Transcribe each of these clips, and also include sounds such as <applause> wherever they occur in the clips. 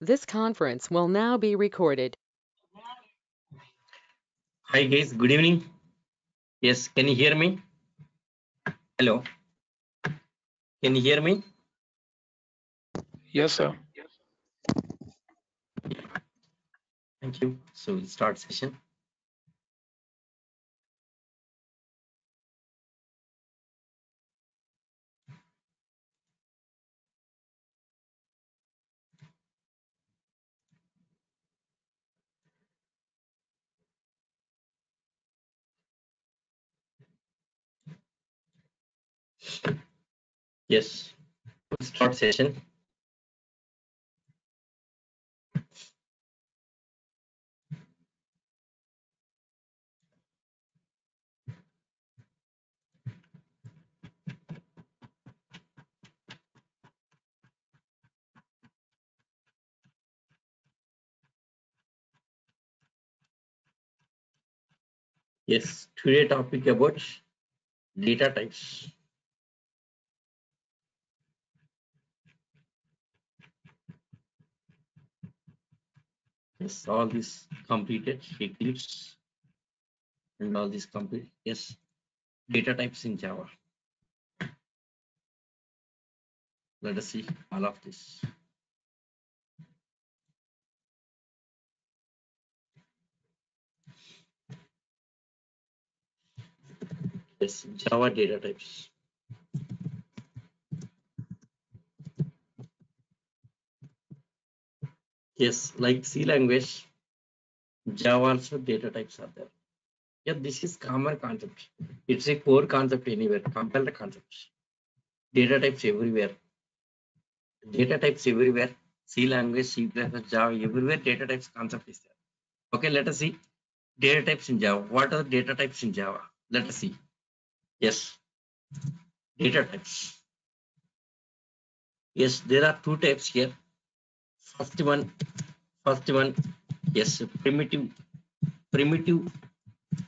This conference will now be recorded. Hi guys, good evening. Yes, can you hear me? Hello. Can you hear me? Yes, sir. Thank you. So we'll start session. Yes, start session. Yes, today topic about data types. Yes, all this completed Eclipse and all this complete. Yes, data types in Java. Let us see all of this. Yes, Java data types. Yes, like C language, Java also data types are there. Yeah, this is common concept. It's a core concept anywhere, compiler concepts. Data types everywhere. Data types everywhere. C language, C++, Java, everywhere data types concept is there. Okay, let us see data types in Java. What are the data types in Java? Let us see. Yes, data types. Yes, there are two types here. First one, first one, yes, primitive, primitive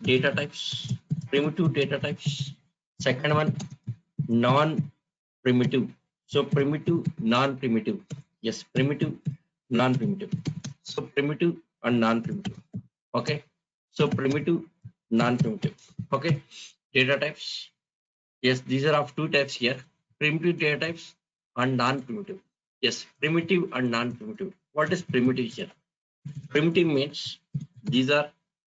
data types, primitive data types. Second one, non-primitive. So primitive, non-primitive. Yes, primitive, non-primitive. So primitive and non-primitive. Okay. So primitive, non-primitive. Okay. Data types. Yes, these are of two types here. Primitive data types and non-primitive. Yes, primitive and non-primitive. What is primitive here? Primitive means these are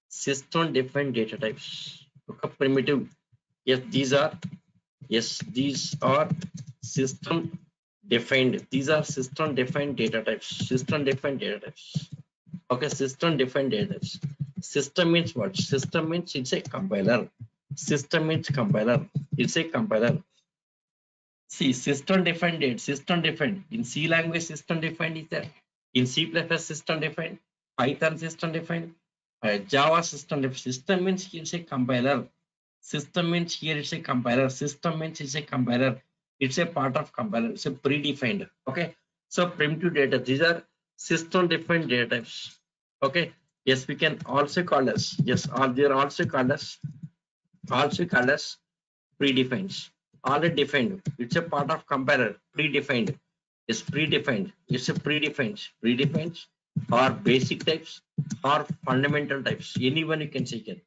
system defined data types. Okay, primitive. Yes, these are yes, these are system defined. These are system defined data types. System defined data types. Okay, system defined data types. System means what? System means it's a compiler. System means compiler. It's a compiler. See, system defined data, system defined. In C language, system defined is there. In C++, system defined. Python, system defined. Uh, Java system defined. System means here it's a compiler. System means here it's a compiler. System means it's a compiler. It's a part of compiler. It's a predefined. Okay. So primitive data. These are system defined data types. Okay. Yes, we can also call us. Yes, all they are also called as also called as predefined already defined. It's a part of compiler, predefined. It's predefined. It's a predefined. Predefined or basic types or fundamental types. Anyone you can say here.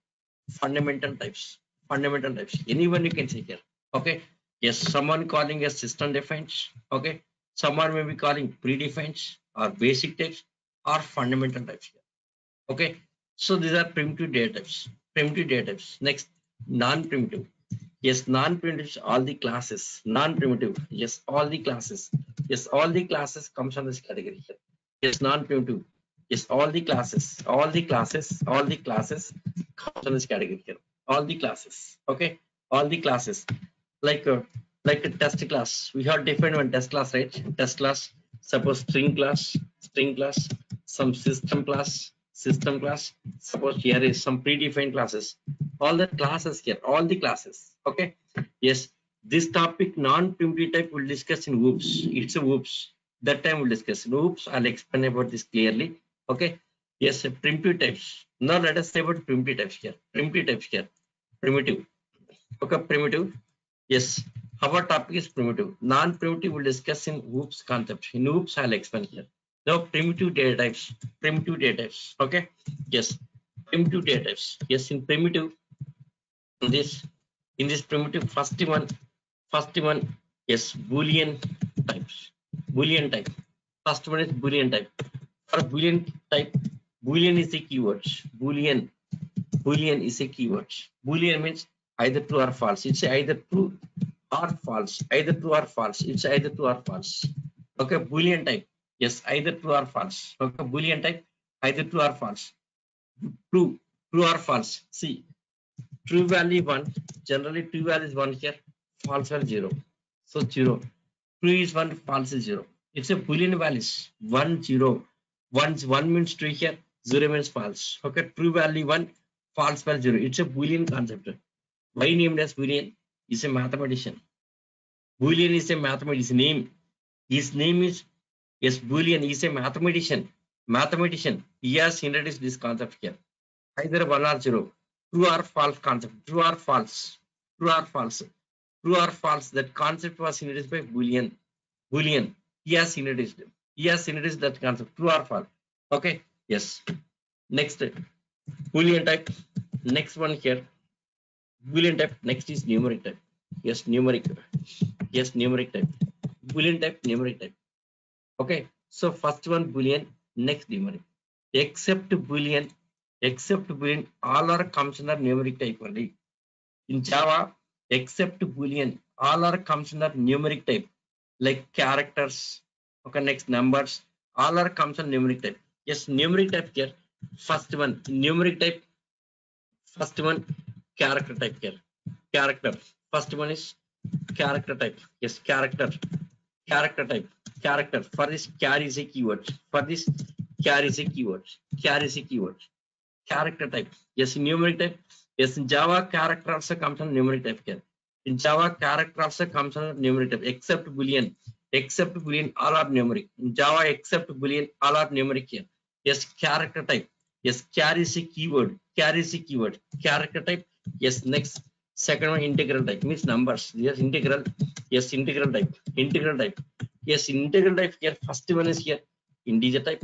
Fundamental types. Fundamental types. Anyone you can say here. Okay. Yes, someone calling a system defined. Okay. Someone may be calling predefined or basic types or fundamental types. here. Okay. So these are primitive data types. Primitive data types. Next, non-primitive. Yes, non-primitive, all the classes. Non-primitive, yes, all the classes. Yes, all the classes comes on this category. Yes, non-primitive. Yes, all the classes, all the classes, all the classes comes on this category here. All the classes. Okay, all the classes. Like uh, like a test class. We have different one test class, right? Test class. Suppose string class, string class, some system class, system class. Suppose here is some predefined classes. All the classes here, all the classes. Okay. Yes, this topic non-primitive type we'll discuss in OOPS. It's a OOPS. That time we'll discuss. OOPS, I'll explain about this clearly. Okay. Yes, primitive types. Now let us say about primitive types here. Primitive types here. Primitive. Okay, primitive. Yes. Our topic is primitive. Non-primitive we'll discuss in OOPS concept. In OOPS, I'll explain here. Now primitive data types, primitive data types. Okay. Yes. Primitive data types. Yes. In primitive, in this, in this primitive, first one, first one, yes, Boolean types. Boolean type. First one is Boolean type. For Boolean type, Boolean is a keyword. Boolean. Boolean is a keyword. Boolean means either true or false. It's either true or false. Either true or false. It's either true or false. Okay, Boolean type. Yes, either true or false. Okay, Boolean type, either true or false. True, true or false. See, true value one. Generally, true value is one here. False value zero. So zero. True is one. False is zero. It's a Boolean values. One zero. One one means true here. Zero means false. Okay, true value one. False value zero. It's a Boolean concept. Why named as Boolean? Is a mathematician. Boolean is a mathematician name. His name is yes, Boolean is a mathematician. Mathematician. He has introduced this concept here. Either one or zero. True or false concept. True or false. True or false. True or false. That concept was introduced by Boolean. Boolean. Has introduced. Has introduced that concept. True or false. Okay. Yes. Next. Boolean type. Next one here. Boolean type. Next is numeric type. Yes, numeric. Yes, numeric type. Boolean type, numeric type. Okay. So first one Boolean, next numeric. Except Boolean, except Boolean, all are comes under numeric type only. In Java, except Boolean, all are comes under numeric type, like characters. Okay, next numbers, all are comes under numeric type. Yes, numeric type here. First one, numeric type. First one, character type here. Character. First one is character type. Yes, character. Character type. Character. For this, char is a keyword. For this, char is a keyword. Char is a keyword. Character type. Yes, in numeric type. Yes, in Java, character also comes on numeric type here. In Java, character also comes on numeric type, except Boolean. Except Boolean, all are numeric. In Java, except Boolean, all are numeric here. Yes, character type. Yes, char is a keyword. Char is a keyword. Character type. Yes, next second one integral type means numbers yes integral yes integral type integral type yes integral type here first one is here integer type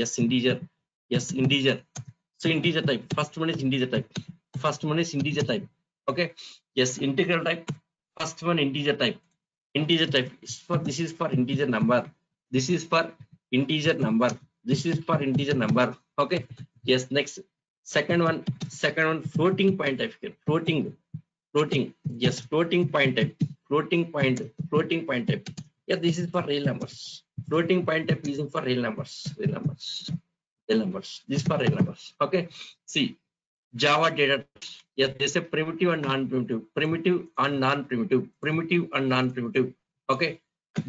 yes integer yes integer so integer type. First one is integer type. First one is integer type. Okay? Yes integral type. First one integer type. Integer type is for this is for integer number. This is for integer number. This is for integer number. Okay? Yes next. Second one second one floating point type. Here floating. Floating. Yes floating point type. Floating point floating point type. Yeah this is for real numbers. Floating point type using for real numbers. Real numbers numbers. This for real numbers. Okay? See java data yes this is primitive and non-primitive. Primitive and non-primitive. Primitive and non-primitive. Okay?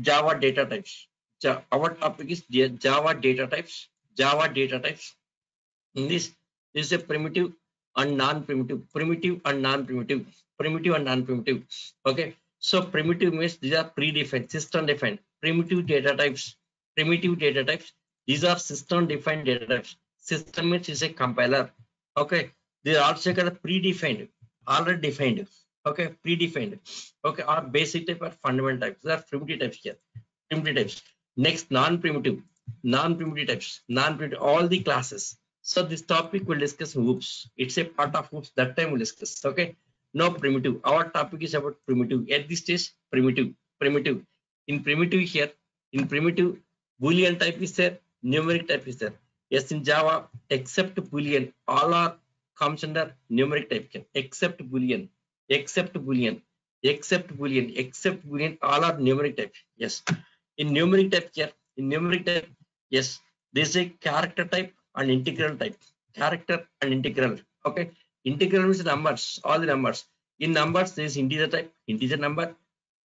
Java data types. Ja- our topic is java data types. Java data types. In this this is a primitive and non-primitive. Primitive and non-primitive. Primitive and non-primitive. Okay? So primitive means these are predefined system defined primitive data types. Primitive data types these are system defined data types. System means is a compiler. Okay? They are also of predefined already defined. Okay? Predefined. Okay? Or basic type or fundamental types. They are primitive types here. Primitive types. Next non-primitive. Non-primitive types. Non-primitive all the classes. So this topic will discuss OOPS it's a part of OOPS that time we'll discuss. Okay? No primitive. Our topic is about primitive. At this stage primitive. Primitive. In primitive here in primitive boolean type is there numeric type is there. Yes in java except boolean all are comes under numeric type here except boolean except boolean except boolean except boolean all are numeric type. Yes. In numeric type here in numeric type yes there's a character type and integral type. Character and integral okay? Integral means numbers all the numbers. In numbers there is integer type integer number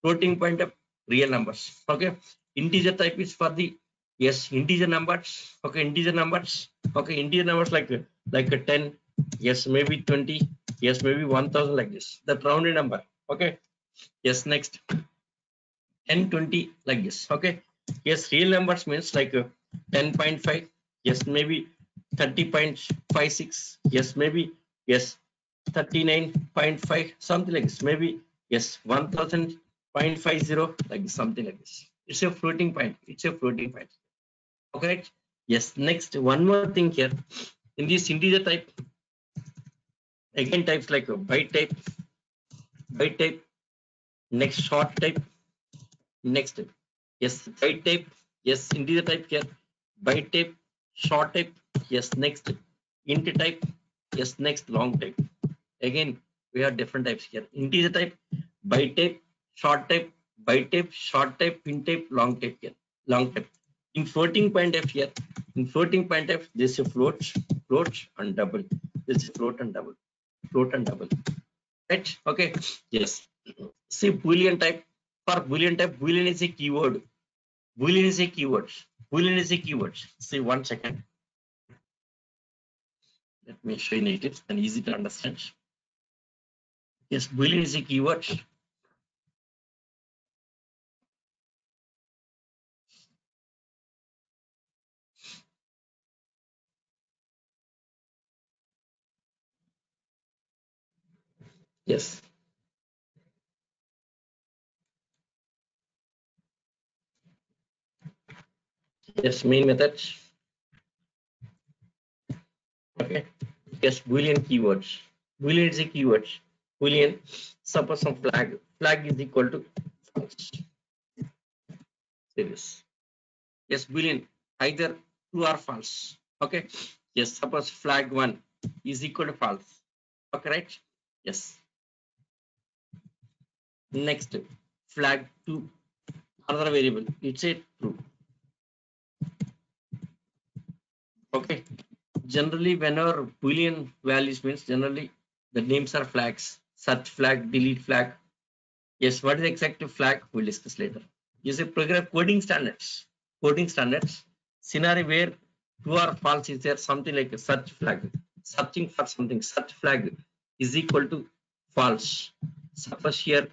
floating point type real numbers okay? Integer type is for the yes integer numbers. Okay integer numbers. Okay integer numbers like like a 10 yes maybe 20 yes maybe 1000 like this. That rounded number. Okay. Yes next. 10 20 like this. Okay. Yes real numbers means like uh, 10.5 yes maybe 30.56 yes maybe yes 39.5 something like this. Maybe yes 1000.50 like something like this. It's a floating point. It's a floating point Okay. Yes. Next, one more thing here. In this integer type, again types like byte type, byte type, next short type, next yes byte type, yes integer type here, byte type, short type, yes next int type, yes next long type. Again, we have different types here. Integer type, byte type, short type, byte type, short type, int type, long type here, long type. In floating point f here, in floating point f, this is float, float and double. This is float and double, float and double. Right? Okay. Yes. See boolean type. For boolean type, boolean is a keyword. Boolean is a keyword. Boolean is a keyword. See one second. Let me show you it and easy to understand. Yes, boolean is a keyword. Yes. Yes, main method. Okay. Yes, Boolean keywords. Boolean is a keyword. Boolean, suppose some flag. Flag is equal to false. This. Yes, Boolean, either true or false. Okay. Yes, suppose flag one is equal to false. Okay, right? Yes. Next, flag two, another variable. It's a true. Okay. Generally, whenever boolean values means generally the names are flags. Search flag, delete flag. Yes, what is the exact flag? We'll discuss later. Use a program coding standards. Coding standards. Scenario where true or false is there something like a search flag. Searching for something. Search flag is equal to false. Suppose here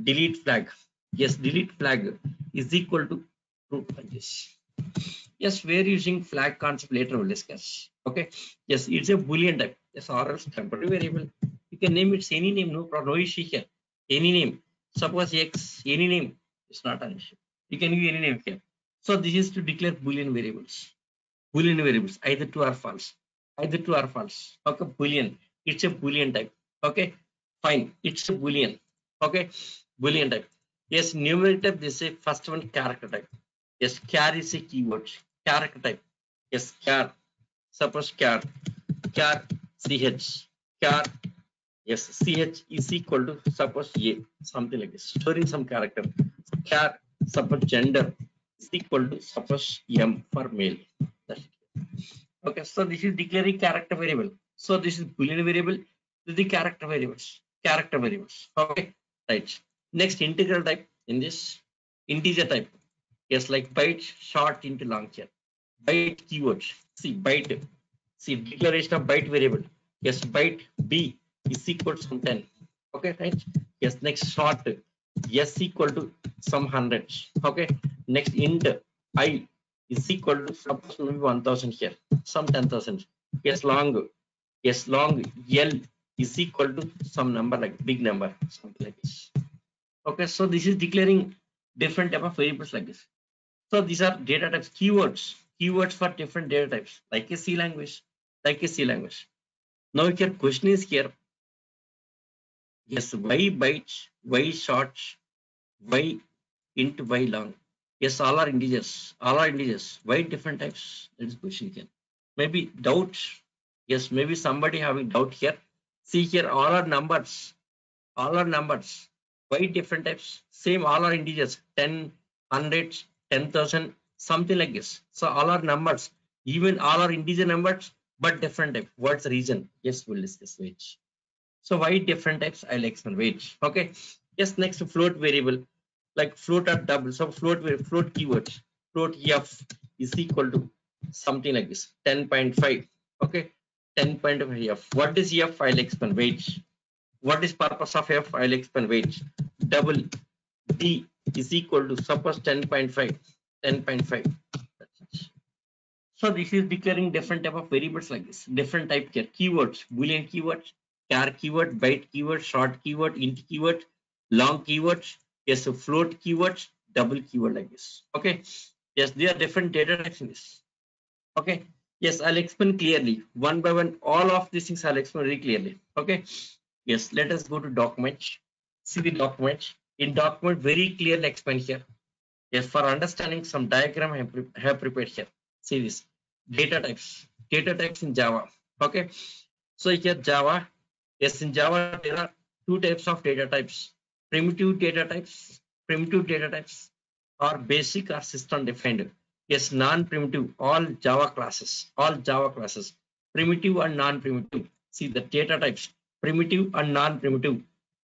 delete flag. Yes, delete flag is equal to like this. Yes, we're using flag concept later we'll discuss. Okay. Yes, it's a boolean type. Yes, or else temporary variable. You can name it any name, no problem, no issue here. Any name. Suppose X, any name. It's not an issue. You can give any name here. So this is to declare boolean variables. Boolean variables, either true or false. Either true or false. Okay, boolean. It's a boolean type. Okay, fine. It's a boolean. Okay, boolean type. Yes, numeric type. This is first one character type. Yes, char is a keyword. Character type. Yes, char. Suppose char. Char ch. Char. Yes, ch is equal to suppose a something like this. Storing some character. Char. Suppose gender is equal to suppose m for male. Okay, so this is declaring character variable. So this is boolean variable. This is the character variables. Character variables. Okay, right. Next integral type in this integer type. Yes, like byte short into long here. Byte keywords. See byte. See declaration of byte variable. Yes, byte b is equal to some 10. Okay, right? Yes, next short s equal to some hundreds. Okay, next int i is equal to suppose maybe 1000 here, some 10,000. Yes, long. Yes, long l is equal to some number like big number, something like this. Okay, so this is declaring different type of variables like this. So these are data types, keywords, keywords for different data types, like a C language, like a C language. Now your question is here. Yes, why byte, why short, why int, why long? Yes, all are integers, all are integers. Why different types? That is question here. Maybe doubt. Yes, maybe somebody having doubt here. See here, all are numbers, all are numbers. Why different types? Same, all are integers. 10, 100, 10,000, something like this. So all are numbers, even all are integer numbers, but different type. What's the reason? Yes, we'll discuss which. So why different types? I'll explain which. Okay. Yes, next float variable, like float or double. So float float keyword, float f is equal to something like this, 10.5. Okay, 10.5 f. What is f? I'll explain. Which. What is purpose of f? I'll explain which. Double d is equal to suppose 10.5 10.5 so this is declaring different type of variables like this. Different type here keywords. Boolean keywords. Char keyword. Byte keyword. Short keyword. Int keyword. Long keywords. Yes float keywords. Double keyword like this. Okay? Yes, there are different data types in this. Okay. Yes, I'll explain clearly. One by one, all of these things I'll explain very clearly. Okay. Yes, let us go to document. See the document. In document, very clearly explain here. Yes, for understanding some diagram I have have prepared here. See this. Data types. Data types in Java. Okay. So here Java. Yes, in Java, there are two types of data types. Primitive data types. Primitive data types are basic or system defined. Yes, non-primitive, all Java classes, all Java classes, primitive and non-primitive. See the data types, primitive and non-primitive.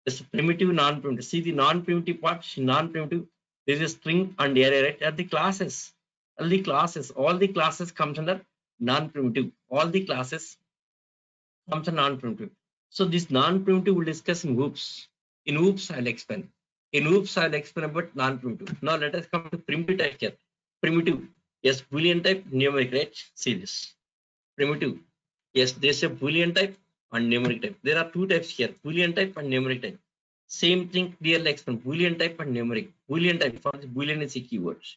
Yes, primitive, non-primitive. See the non-primitive part, non-primitive. This is string and array, right? The classes, all the classes, all the classes comes under non-primitive. All the classes comes under non-primitive. So this non-primitive we'll discuss in OOPS. In OOPS, I'll explain. In OOPS, I'll explain about non-primitive. Now let us come to primitive type here. Primitive, yes, Boolean type, numeric, right? See this. Primitive, yes, there's a Boolean type and numeric type. There are two types here, Boolean type and numeric type. Same thing clearly explain, Boolean type and numeric. Boolean type, for this Boolean is a keywords.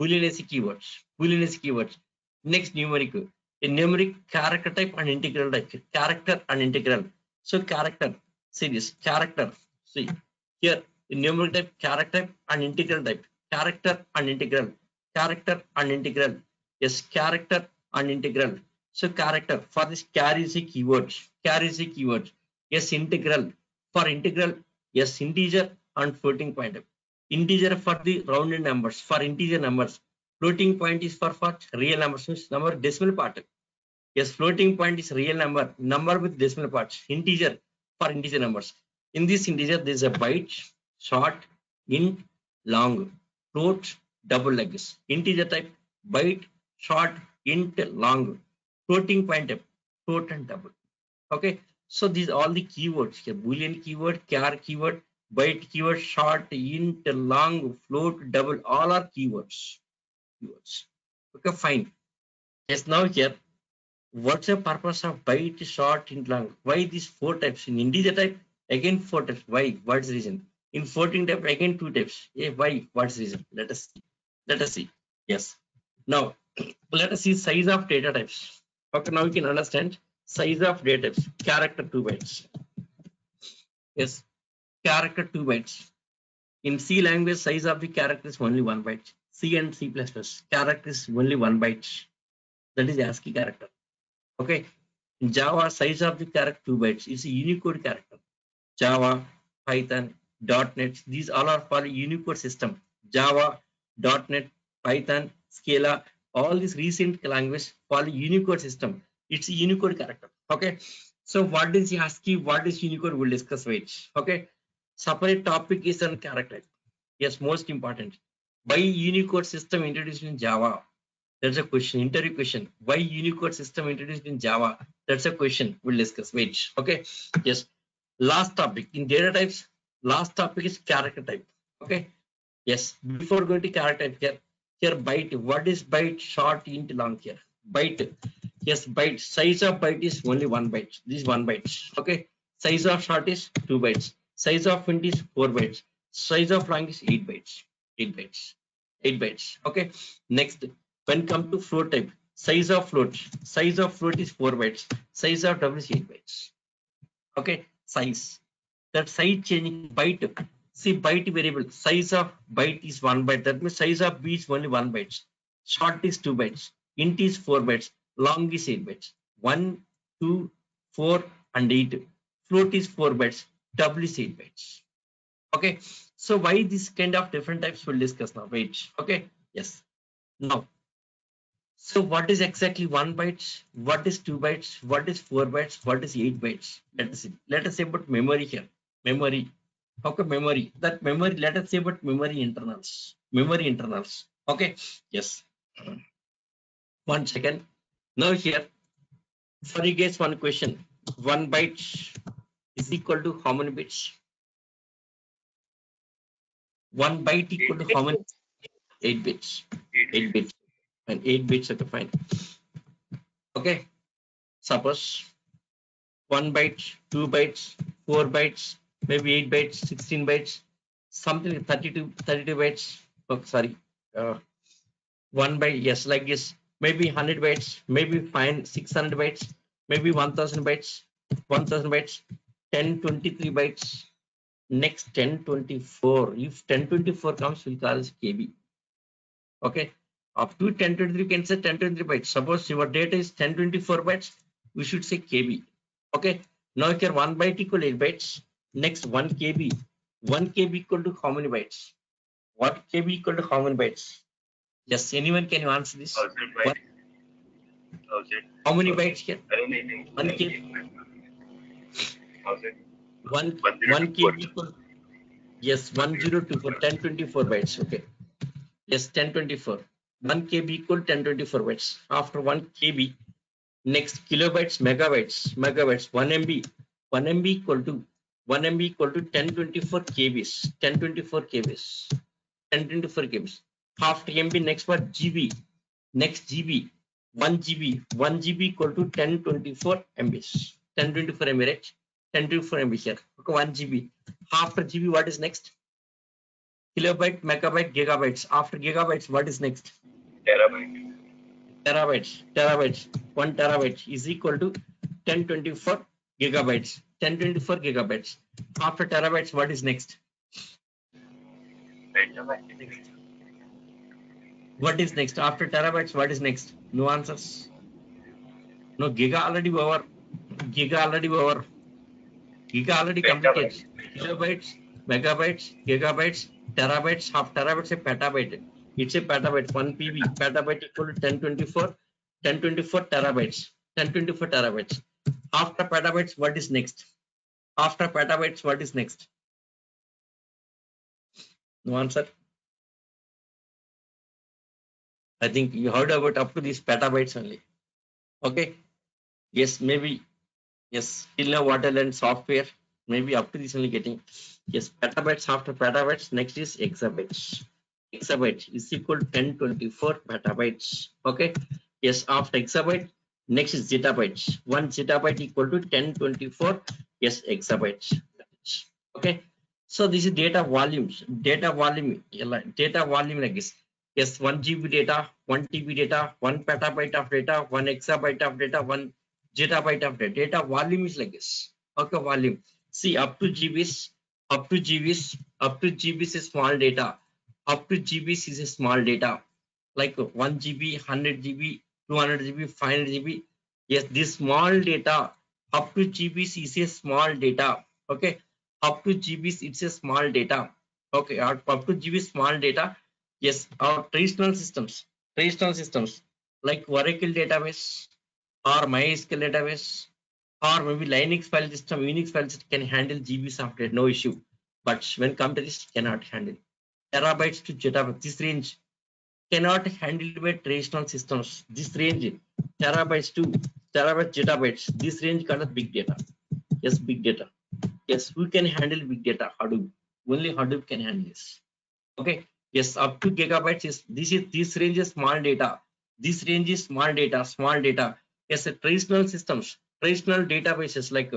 Boolean is a keywords. Boolean is keywords. Next numeric, a numeric character type and integral type. Character and integral. So character, this, character. See here, numeric type, character type and integral type. Character and integral. Character and integral. Yes, character and integral. So character for this char is a keyword. Char is a keyword. Yes, integral. For integral, yes, integer and floating point. Integer for the rounded numbers. For integer numbers. Floating point is for for real numbers. Number decimal part. Yes, floating point is real number. Number with decimal parts. Integer for integer numbers. In this integer, there is a byte, short, int, long, float, double legs. Integer type, byte, short, int, long, floating point type, float and double. Okay, so these all the keywords here: boolean keyword, char keyword, byte keyword, short, int, long, float, double. All are keywords. Keywords. Okay, fine. Yes, now here, what's the purpose of byte, short, int, long? Why these four types in integer type? Again four types. Why? What's the reason? In 14 type, again two types. Yeah, why? What's the reason? Let us see. Let us see. Yes. Now, <clears throat> let us see size of data types. Okay, now we can understand size of data types. Character 2 bytes. Yes, character 2 bytes. In C language, size of the character is only 1 byte. C and C++, character is only 1 byte. That is ASCII character. Okay. In Java, size of the character 2 bytes is a Unicode character. Java, Python, .NET, these all are for Unicode system. Java, .NET, Python, Scala, all these recent language for Unicode system. It's Unicode character. Okay. So what is ASCII? What is Unicode? We'll discuss which. Okay. Separate topic is on character. Yes, most important. Why Unicode system introduced in Java? That's a question. Interview question. Why Unicode system introduced in Java? That's a question. We'll discuss. which. Okay. Yes. Last topic in data types. Last topic is character type. Okay. Yes. Before going to character here, here byte. What is byte? Short, int, long here. Byte. Yes, byte. Size of byte is only one byte. This is one byte. Okay. Size of short is two bytes. Size of int is four bytes. Size of long is eight bytes. Eight bytes. Eight bytes. Okay. Next, when come to float type, size of float. Size of float is four bytes. Size of double is eight bytes. Okay. Size. That size changing byte see byte variable size of byte is one byte. That means size of b is only one byte short is two bytes. Int is four bytes. Long is eight bytes. One two four and eight. Float is four bytes. Double is eight bytes. Okay. So why this kind of different types we'll discuss now? Wait. Okay. Yes. Now so what is exactly one byte what is two bytes? What is four bytes? What is eight bytes? Let us see. Let us say about memory here. Memory okay memory. That memory let us say but memory internals. Memory internals. Okay? Yes. One second. Now here for you guys one question. One byte is equal to how many bits? One byte equal to how many? Eight bits. Eight bits. And eight bits okay fine. Okay? Suppose one byte two bytes four bytes maybe 8 bytes 16 bytes something like 32 32 bytes. Oh, sorry. Uh, one byte yes like this. Maybe 100 bytes maybe fine 600 bytes maybe 1000 bytes 1000 bytes 1023 bytes. Next 1024 if 1024 comes we call it kb okay? Up to 1023 you can say 1023 bytes. Suppose your data is 1024 bytes we should say kb okay? Now here 1 byte equal 8 bytes next 1 kb 1 kb equal to how many bytes 1 kb equal to how many bytes yes anyone can you answer this What? Thousand. how many bytes here I don't know. One K. Thousand. one One zero one two four. kb equal yes 1024 1024 bytes okay yes 1024 1 kb equal 1024 bytes after 1 kb next kilobytes megabytes megabytes 1 mb 1 mb equal to 1 mb equal to 1024 kbs 1024 kbs 1024 kbs. Half mb next what gb next gb 1 gb 1 gb equal to 1024 mbs 1024 mb right? 1024 mb here. Okay 1 gb after gb what is next? Kilobyte megabyte gigabytes. After gigabytes what is next? Terabyte. terabytes terabytes. 1 terabyte is equal to 1024 gigabytes 1024 gigabytes. After terabytes what is next? What is next? After terabytes what is next? No answers. No giga already over. Giga already over. Giga already completed. Kilobytes megabytes gigabytes terabytes half terabytes a petabyte. It's a petabyte 1 pb petabyte equal to 1024 1024 terabytes. 1024 terabytes. After petabytes what is next after petabytes what is next? No answer? I think you heard about up to these petabytes only. Okay. Yes maybe. Yes still now what i learned software. Maybe up to this only getting. Yes petabytes after petabytes next is exabytes. Exabyte is equal to 1024 petabytes. Okay. Yes after exabyte next is zettabytes. One zettabyte equal to 1024 yes exabytes okay so this is data volumes. Data volume data volume like this. Yes 1 gb data 1 tb data 1 petabyte of data 1 exabyte of data 1 zettabyte of data. Data volume is like this. Okay volume. See up to gbs up to gbs up to gbs is small data. Up to gbs is a small data. Like 1 gb 100 gb 200 gb 500 gb yes this small data up to gbs is a small data okay? Up to gbs it's a small data okay? Up to gb small data yes our traditional systems traditional systems like oracle database or mysql database or maybe linux file system unix file system can handle gb software no issue. But when this cannot handle. Terabytes to zettabytes this range cannot handle by traditional systems this range. Terabytes to terabytes zettabytes this range called big data. Yes big data. Yes we can handle big data hadoop. Only hadoop can handle this. Okay? Yes up to gigabytes is this is this range is small data. This range is small data small data. Yes traditional systems traditional databases like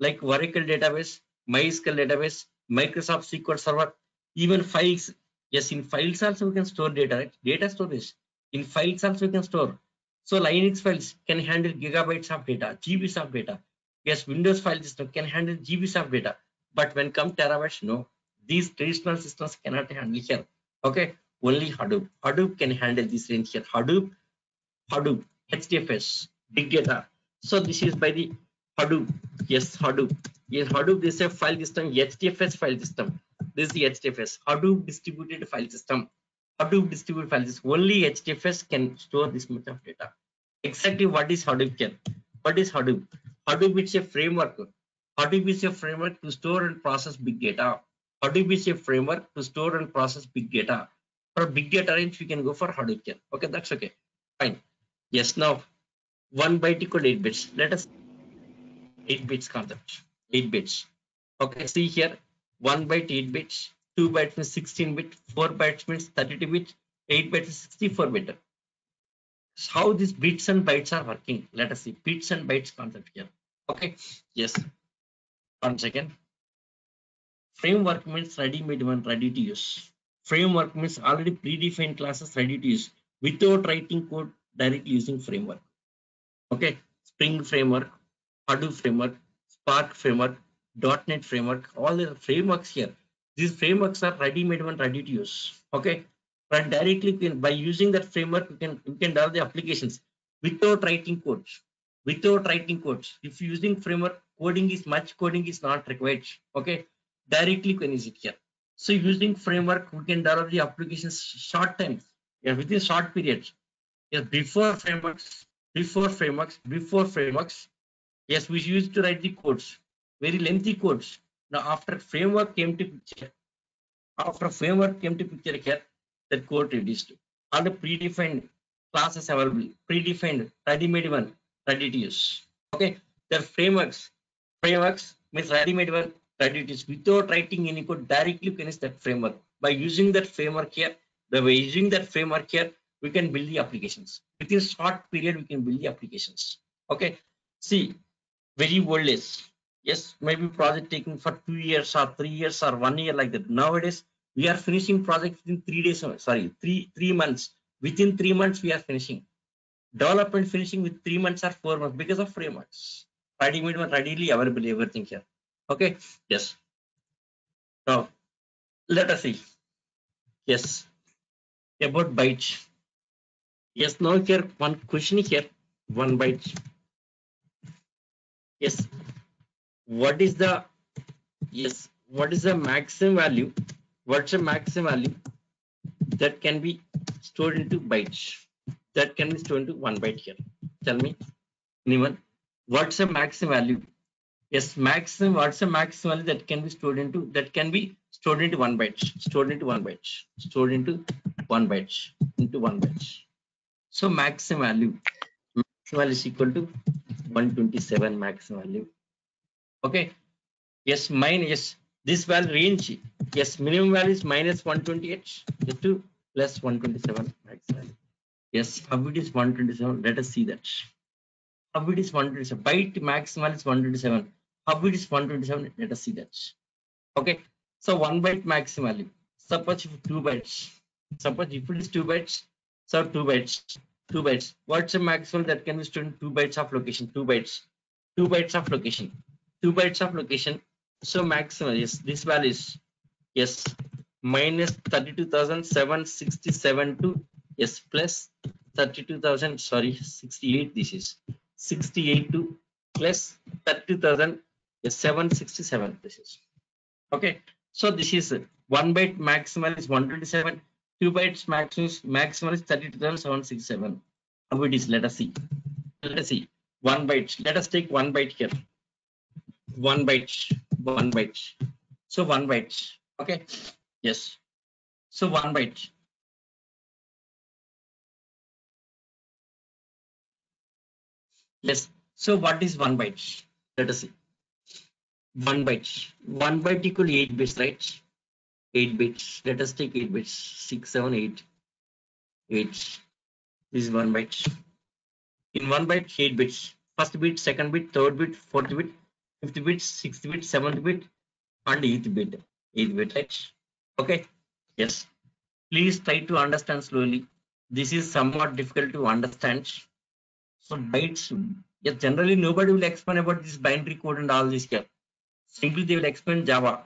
like oracle database mysql database microsoft sql server even files. Yes in files also we can store data right? Data storage. In files also we can store so linux files can handle gigabytes of data gbs of data. Yes windows file system can handle gbs of data. But when come terabytes no. These traditional systems cannot handle here. Okay? Only hadoop. Hadoop can handle this range here. Hadoop hadoop hdfs big data. So this is by the hadoop. Yes hadoop. Yes hadoop is a file system hdfs file system. This is the hdfs hadoop distributed file system hadoop distributed file system only hdfs can store this much of data exactly what is hadoop here what is hadoop hadoop is a framework hadoop is a framework to store and process big data Hadoop is a framework to store and process big data. For big data range, we can go for Hadoop here. Okay, that's okay. Fine. Yes, now one byte equal eight bits. Let us eight bits concept. Eight bits. Okay, see here one byte eight bits, two bytes means 16 bit, four bytes means 32 bit, eight bytes is 64 bit. How these bits and bytes are working? Let us see bits and bytes concept here. Okay, yes. One second framework means ready made one ready to use framework means already predefined classes ready to use without writing code directly using framework. Okay, Spring framework, Hadoop framework, Spark framework, .NET framework, all the frameworks here. These frameworks are ready-made and ready to use. Okay, but directly by using that framework, you can you can develop the applications without writing codes. Without writing codes, if using framework, coding is much coding is not required. Okay, directly can use it here. So using framework, we can develop the applications short times, yeah, within short periods. Yes, before frameworks, before frameworks, before frameworks. Yes, we used to write the codes, very lengthy codes. Now after framework came to picture, after framework came to picture here, that code reduced. All the predefined classes available, predefined, ready-made one, ready to use. Okay, the frameworks, frameworks means ready-made one, ready to use. Without writing any code, directly you can use that framework. By using that framework here, by using that framework here, we can build the applications. Within short period, we can build the applications. Okay, see, very old. Yes, maybe project taking for two years or three years or one year like that. Nowadays, we are finishing project within three days. Uh, sorry, three three months. Within three months, we are finishing. Development finishing with three months or four months because of frameworks. Ready made one readily available everything here. Okay, yes. Now, let us see. Yes, about bytes. Yes, now here one question here, one byte. Yes, what is the yes, what is the maximum value? What's the maximum value that can be stored into bytes? That can be stored into one byte here. Tell me, anyone? What's the maximum value? Yes, maximum. What's the maximum value that can be stored into? That can be stored into one byte. Stored into one byte. Stored into one byte. Into one byte. So maximum value. Maximum value is equal to 127 maximum value. Okay. Yes, mine yes. This value range. Yes, minimum value is minus 128 to plus 127 max. Yes, how it is 127? Let us see that. How it is 127? Byte maximum is 127. How it is 127? Let us see that. Okay. So one byte maximum value. Suppose if two bytes. Suppose if it is two bytes, so two bytes. Two bytes. What's the maximum that can be stored in two bytes of location? Two bytes. Two bytes of location. Two bytes of location. So maximum is this value is yes minus 32,767 to yes plus 32,000 sorry 68 this is 68 to plus 32,000 yes 767 this is. Okay so this is one byte maximum is 127 two bytes maximum is maximum is 32,767 how it is let us see let us see one byte let us take one byte here one byte one byte so one byte okay. Yes. So one byte. Yes. So what is one byte let us see. One byte one byte equal eight bits right? Eight bits. Let us take eight bits. Six seven eight. Eight this is one byte in one byte eight bits. First bit second bit third bit fourth bit fifth bit sixth bit seventh bit and eighth bit. Eighth bit right? Okay? Yes. Please try to understand slowly. This is somewhat difficult to understand. So bytes yes generally nobody will explain about this binary code and all this here. Simply they will explain java.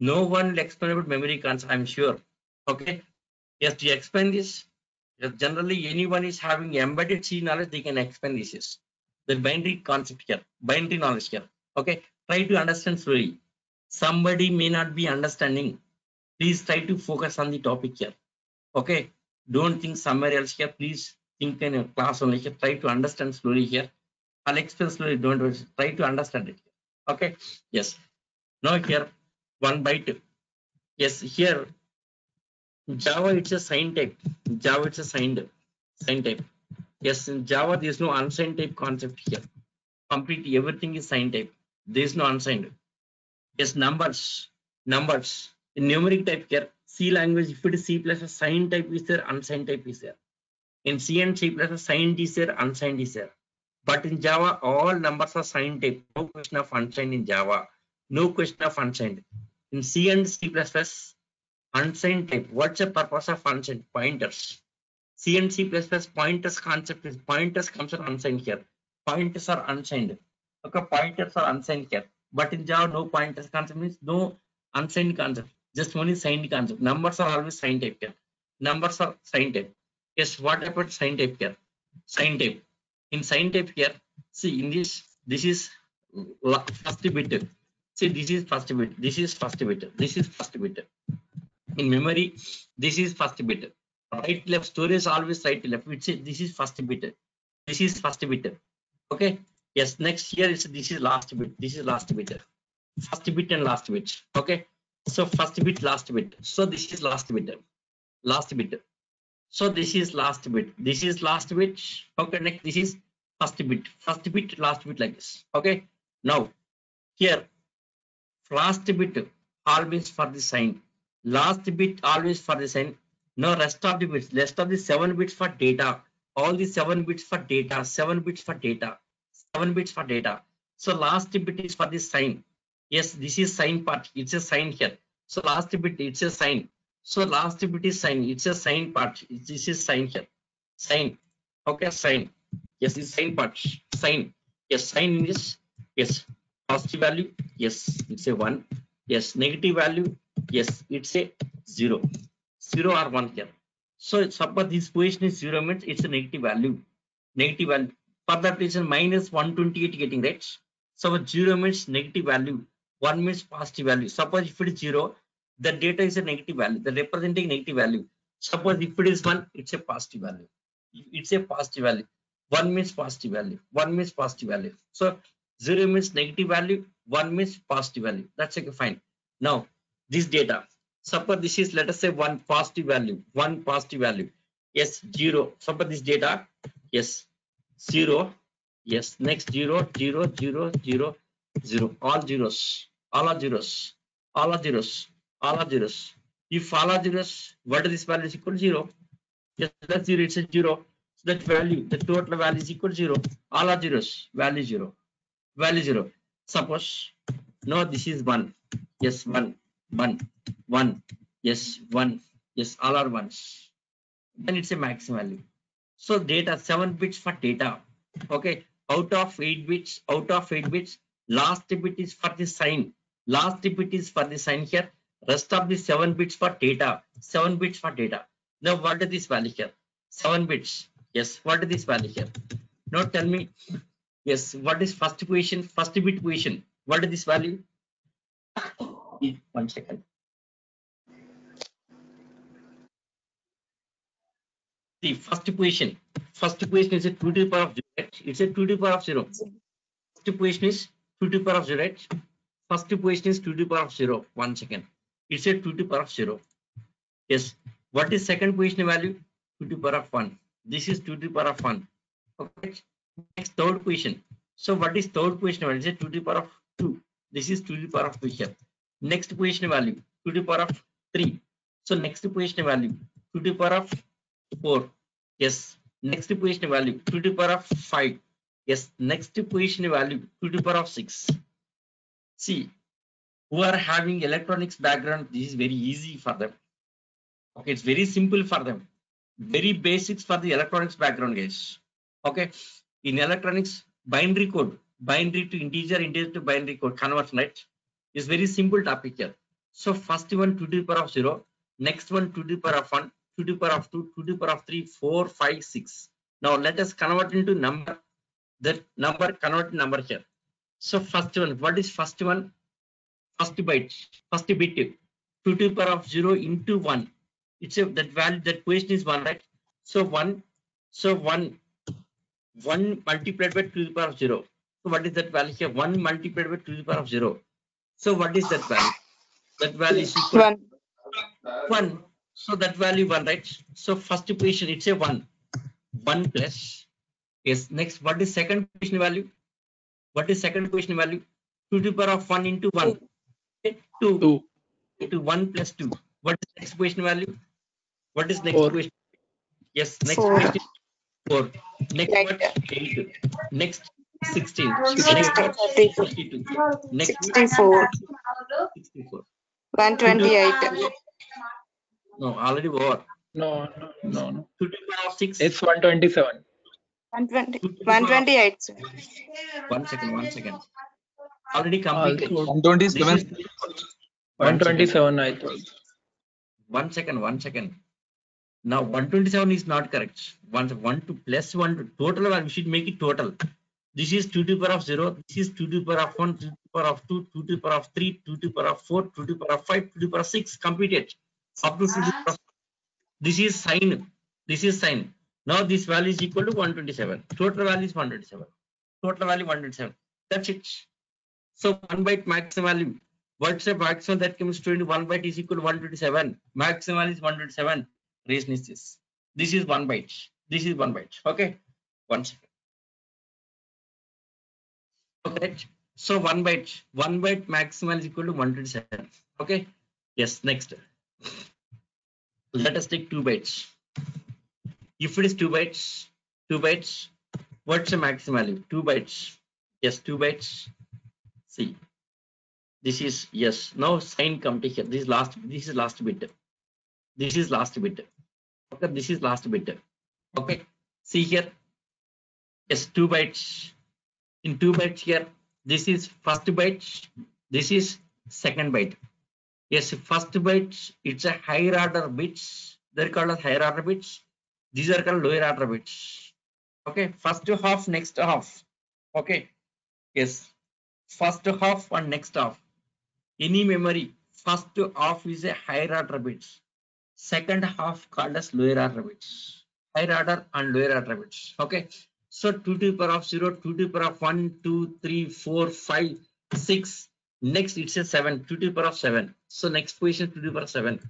No one will explain about memory concept i'm sure. Okay? Yes to explain this? Yes, generally anyone is having embedded c knowledge they can explain this is. The binary concept here binary knowledge here okay? Try to understand slowly. Somebody may not be understanding. Please try to focus on the topic here. Okay? Don't think somewhere else here. Please think in a class only here. Try to understand slowly here. I'll explain slowly. Don't worry. Try to understand it okay? Yes. Now here one byte. Yes here. Java it's a sign type. Java it's a signed sign type. Yes in java there's no unsigned type concept here. Complete everything is sign type there's no unsigned. Yes numbers numbers. In numeric type here c language if it is c plus a sign type is there unsigned type is there. In c and c plus a signed is there unsigned is there. But in java all numbers are signed type. No question of unsigned in java. No question of unsigned. In c and c unsigned type. What's the purpose of unsigned? Pointers. C and C++ pointers concept is pointers comes are unsigned here. Pointers are unsigned. Okay, pointers are unsigned here. But in Java, no pointers concept means no unsigned concept. Just only signed concept. Numbers are always signed type here. Numbers are signed type. Yes, what about signed type here? signed type. In signed type here, see in this, this is first bit. See, this is first bit. This is first bit. This is first bit. In memory, this is first bit. Right left storage always right left. Which is this is first bit. This is first bit. Okay. Yes. Next here is this is last bit. This is last bit. First bit and last bit. Okay. So first bit, last bit. So this is last bit. Last bit. So this is last bit. This is last bit. Okay. Next this is first bit. First bit, last bit like this. Okay. Now here last bit always for the sign. Last bit always for the sign. No rest of the bits. Rest of the seven bits for data. All the seven bits for data. Seven bits for data. Seven bits for data. So last bit is for the sign. Yes, this is sign part. It's a sign here. So last bit it's a sign. So last bit is sign. It's a sign part. This is sign here. Sign. Okay, sign. Yes, it's sign part. Sign. Yes, sign is. Yes, positive value. Yes, it's a one. Yes, negative value. Yes, it's a zero. Zero or one here. So suppose this position is zero means it's a negative value. Negative value. For that reason, minus 128 getting right. So zero means negative value. One means positive value. Suppose if it is zero, the data is a negative value. The representing negative value. Suppose if it is one, it's a positive value. It's a positive value. One means positive value. One means positive value. So zero means negative value. One means positive value. That's okay. Fine. Now this data. Suppose this is let us say one positive value. One positive value. Yes, zero. Suppose this data. Yes, zero. Yes, next zero, zero, zero, zero, zero. All zeros. All are zeros. All are zeros. All are zeros. If all are zeros, what is this value is equal to zero? Yes, that's zero. It's a zero. So that value, the total value is equal to zero. All are zeros. Value zero. Value zero. Suppose no, this is one. Yes, one, one, one. Yes, one. Yes, all are ones. Then it's a max value. So data seven bits for data. Okay, out of eight bits, out of eight bits, last bit is for the sign. Last bit is for the sign here. Rest of the seven bits for data. Seven bits for data. Now what is this value here? Seven bits. Yes, what is this value here? Now tell me. Yes, what is first equation? First bit equation. What is this value? <coughs> One second. The first equation. First equation is a 2 to the power of 0. right? It's a 2 to the power of 0. First equation is 2 to the power of 0. Right? First equation is 2 to the power of 0. One second. It's a 2 to the power of 0. Yes. What is second equation value? 2 to the power of 1. This is 2 to the power of 1. Okay. Next third equation. So what is third equation value? It's a 2 to the power of 2. This is 2 to the power of 2 here. Next equation value 2 to the power of 3. So next equation value 2 to the power of 4. Yes. Next equation value 2 to the power of 5. Yes. Next equation value 2 to the power of 6. See, who are having electronics background, this is very easy for them. Okay, it's very simple for them. Very basics for the electronics background, guys. Okay, in electronics, binary code, binary to integer, integer to binary code conversion, right? Is very simple topic here. So first one 2 to the power of 0, next one 2 to the power of 1, 2 to the power of 2, 2 to the power of 3, 4, 5, 6. Now let us convert into number. That number convert number here. So first one, what is first one? First byte, first bit, 2 to the power of 0 into 1. It's a that value that question is 1, right? So 1, so 1, 1 multiplied by 2 to the power of 0. So what is that value here? 1 multiplied by 2 to the power of 0. So what is that value? That value is equal One. 1. So that value 1, right? So first equation, it's a 1. 1 plus. Yes, next, what is second equation value? What is second equation value? 2 to the power of 1 into 1. Okay, 2 Two. into 1 plus 2. What is next equation value? What is next Four. equation? Yes, next Four. equation 4. Next Right. what? 8. Next 16. Sixteen. Next what? Thirty-four. 62. Next what? Sixty-four. 64. One twenty-eight. No, already over. No, no, no, no. 2 to the power of 6. It's 127. 120, 2 to the power of- 128, sir. One second, one second. Already completed. Also, This 127. is- 127, I thought. One second, one second. Now 127 is not correct. One, one to plus one to total we should make it total. This is 2 to the power of 0. This is 2 to the power of 1, 2 to the power of 2, 2 to the power of 3, 2 to the power of 4, 2 to the power of 5, 2 to the power of 6. Completed. Up to 2 to the power of This is sign. This is sign. Now this value is equal to 127. Total value is 127. Total value 127. That's it. So 1 byte maximum value. What's the maximum that comes to 1 byte is equal to 127. Maximum value is 127. Reason is this. This is 1 byte. This is 1 byte. Okay. One second. Okay. So 1 byte. 1 byte maximum is equal to 127. Okay. Yes. Next. Let us take 2 bytes. If it is 2 bytes, 2 bytes, what's the maximum value? 2 bytes. Yes, 2 bytes. See, this is yes. Now sign come to here. This is last. This is last bit. This is last bit. Okay, this is last bit. Okay, see here. Yes, 2 bytes. In 2 bytes here, this is first byte. This is second byte. Yes, first byte. It's a higher order bits. They're called as higher order bits. These are called lower order bits. Okay, first half, next half. Okay, yes, first half and next half. Any memory, first half is a higher order bits. Second half called as lower order bits. Higher order and lower order bits. Okay, so 2 to the power of 0, 2 to the power of 1, 2, 3, 4, 5, 6. Next, it's a 7, 2 to the power of 7. So next position 2 to the power of 7.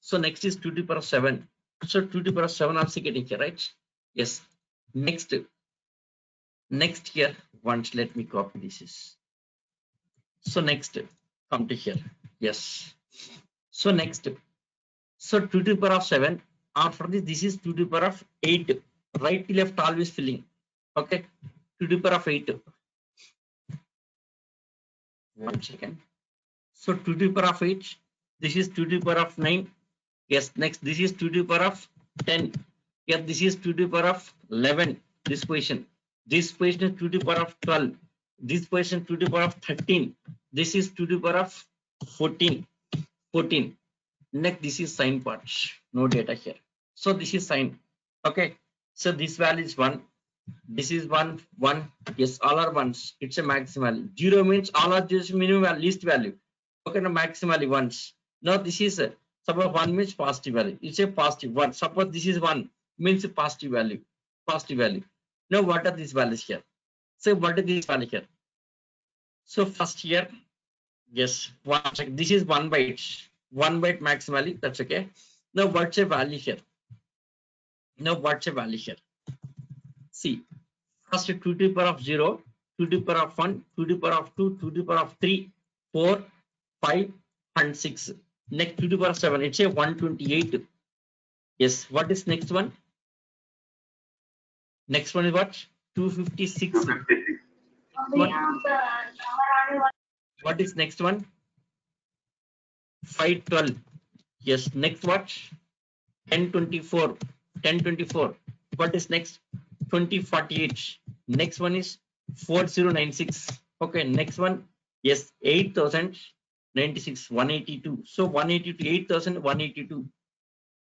So next is 2 to the power of 7. So 2 to the power of 7 also getting here, right? Yes. Next, next here, once let me copy this is. So next, come to here. Yes. So next, so 2 to the power of 7. After this, this is 2 to the power of 8. Right to left always filling. Okay. 2 to the power of 8. One second. So 2 to the power of 8. This is 2 to the power of 9. Yes, next this is 2 to the power of 10. yes this is 2 to the power of 11. This position. This position is 2 to the power of 12. This position 2 to the power of 13. This is 2 to the power of 14. 14. Next this is sign part. No data here. So this is sign. Okay. So this value is 1. This is 1, 1. Yes, all are ones. It's a maximum 0 means all are just minimum least value. Okay, now maximally ones. Now this is a suppose 1 means positive value. It's a positive 1. Suppose this is 1 means positive value. Positive value. Now what are these values here? So what is this value here? So first here, yes, one second. This is 1 byte. 1 byte maximally. That's okay. Now what's a value here? Now what's a value here? See, first 2 to the power of 0, 2 to the power of 1, 2 to the power of 2, 2 to the power of 3, 4, 5, and 6. Next 2 to the power of 7, it's a 128. Yes, what is next one? Next one is what? 256. What, what is next one? 512. Yes, next what? 1024. 1024. What is next? 2048. Next one is 4096. Okay, next one. Yes, 8096. 182. So 182, 8182.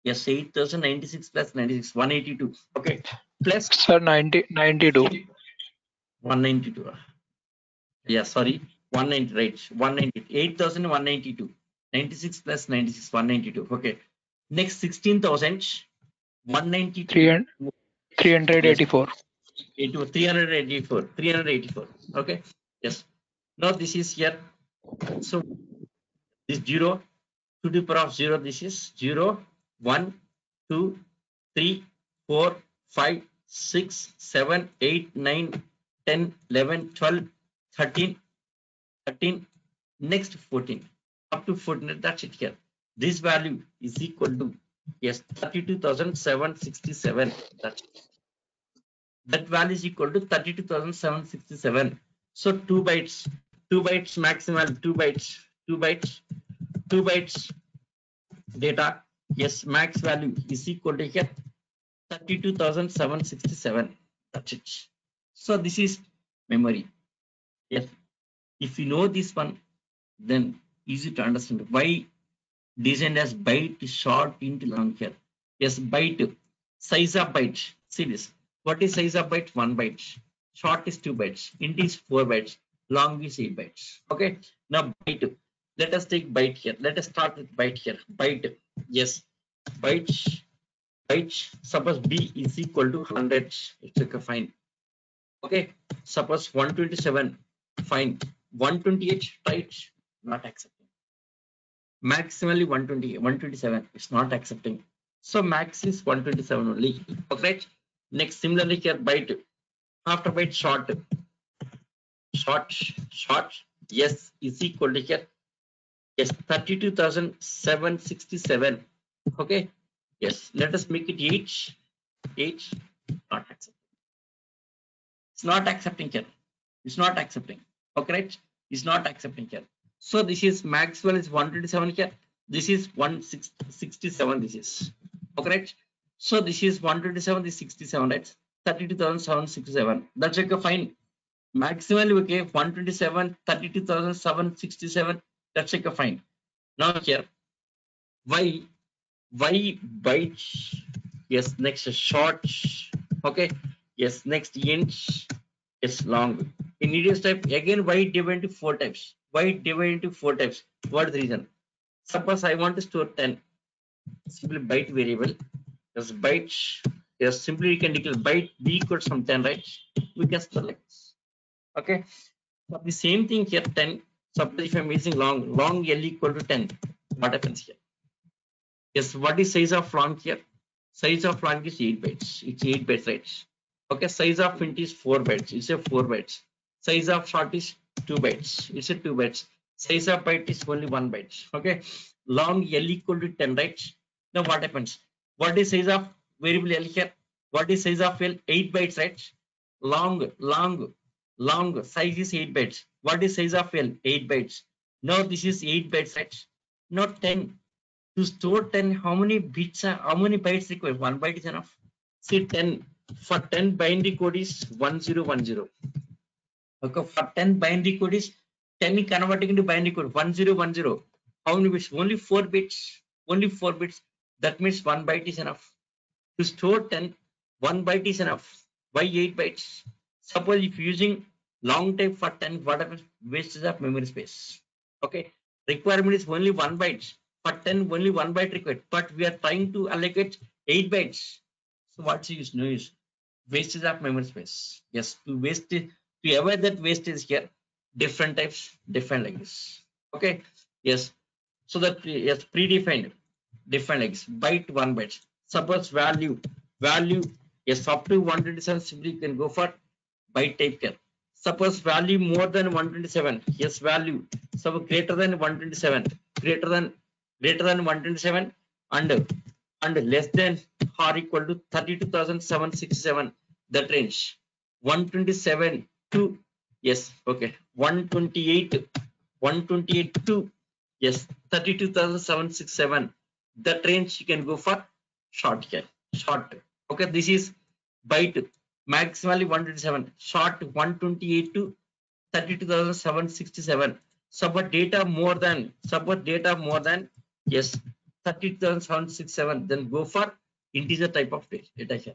Yes, 8096 plus 96. 182. Okay, plus Sir, 90, 92. 192. Ah. Yeah, sorry. 190, right. 190. 8192. 96 plus 96, 192. Okay. Next 16,000. 192. 300 384. 82, 384 384 okay? Yes. Now this is here. So this 0 to the power of 0 this is 0 1 2 3 4 5 6 7 8 9 10 11 12 13 13 next 14 up to 14 that's it here. This value is equal to yes 32767 that's that value is equal to 32,767. So 2 bytes, 2 bytes maximal, 2 bytes, 2 bytes, 2 bytes data, yes max value is equal to here 32767 that's it. So this is memory. Yes. If you know this one then easy to understand why designed as byte short int long here. Yes byte. Size of byte see this. What is size of byte? One byte. Short is two bytes. Int is four bytes. Long is eight bytes. Okay? Now byte. Let us take byte here. Let us start with byte here. Byte. Yes. Byte. Byte. Suppose b is equal to 100 it's okay fine. Okay? Suppose 127 fine. 128 right? Not accepting maximally 120 127 it's not accepting. So max is 127 only. Okay? Next similarly here byte. After byte short. Short short yes is equal to here. Yes 32767 okay? Yes let us make it h h not accepting. It's not accepting here. It's not accepting. Okay right? It's not accepting here so this is maxwell is 127 here. This is 167 this is. Right so this is 127 this is 67 right? 32767 that's like a fine. Maximal okay 127 32767 that's like a fine. Now here. Why why byte yes next short okay. Yes next inch. Is long. In EDS type again why divided into four types why divided into four types? What is the reason? Suppose i want to store 10 simply byte variable. Yes byte yes simply you can declare byte b equals from 10 right? We can select okay? But the same thing here 10 suppose if i'm using long long l equal to 10 what happens here? Yes what is size of long here? Size of long is 8 bytes. It's 8 bytes right? Okay size of int is 4 bytes. It's a 4 bytes. Size of short is 2 bytes. It's a 2 bytes. Size of byte is only 1 byte. Okay? Long l equal to 10 right? Now what happens? What is size of variable l here? What is size of l? 8 bytes right? Long long long size is 8 bytes. What is size of l? 8 bytes. Now this is 8 bytes right? Not 10 to store 10 how many bits are how many bytes required one byte is enough? See 10 for 10 binary code is 1010 okay for 10 binary code is 10 converting into binary code 1010 how many bits? Only 4 bits. Only 4 bits. That means one byte is enough. To store 10 one byte is enough. Why 8 bytes? Suppose if using long type for 10 what happens? Wastage of memory space. Okay requirement is only one byte. For 10 only one byte required. But we are trying to allocate 8 bytes. So what's use? No use. Wastage of memory space. Yes to waste to avoid that wastage here. Different types different this okay? Yes. So that yes predefined. Different this byte one byte suppose value. Value yes up to 127 simply you can go for byte type here suppose value more than 127 yes value. So greater than 127 greater than greater than 127 and and less than or equal to 32767 that range. 127 to yes okay. 128 128 to yes 32767 that range you can go for short here short. Okay this is byte maximally 127 short 128 to 32767 support data more than support data more than yes 30767 then go for integer type of data here.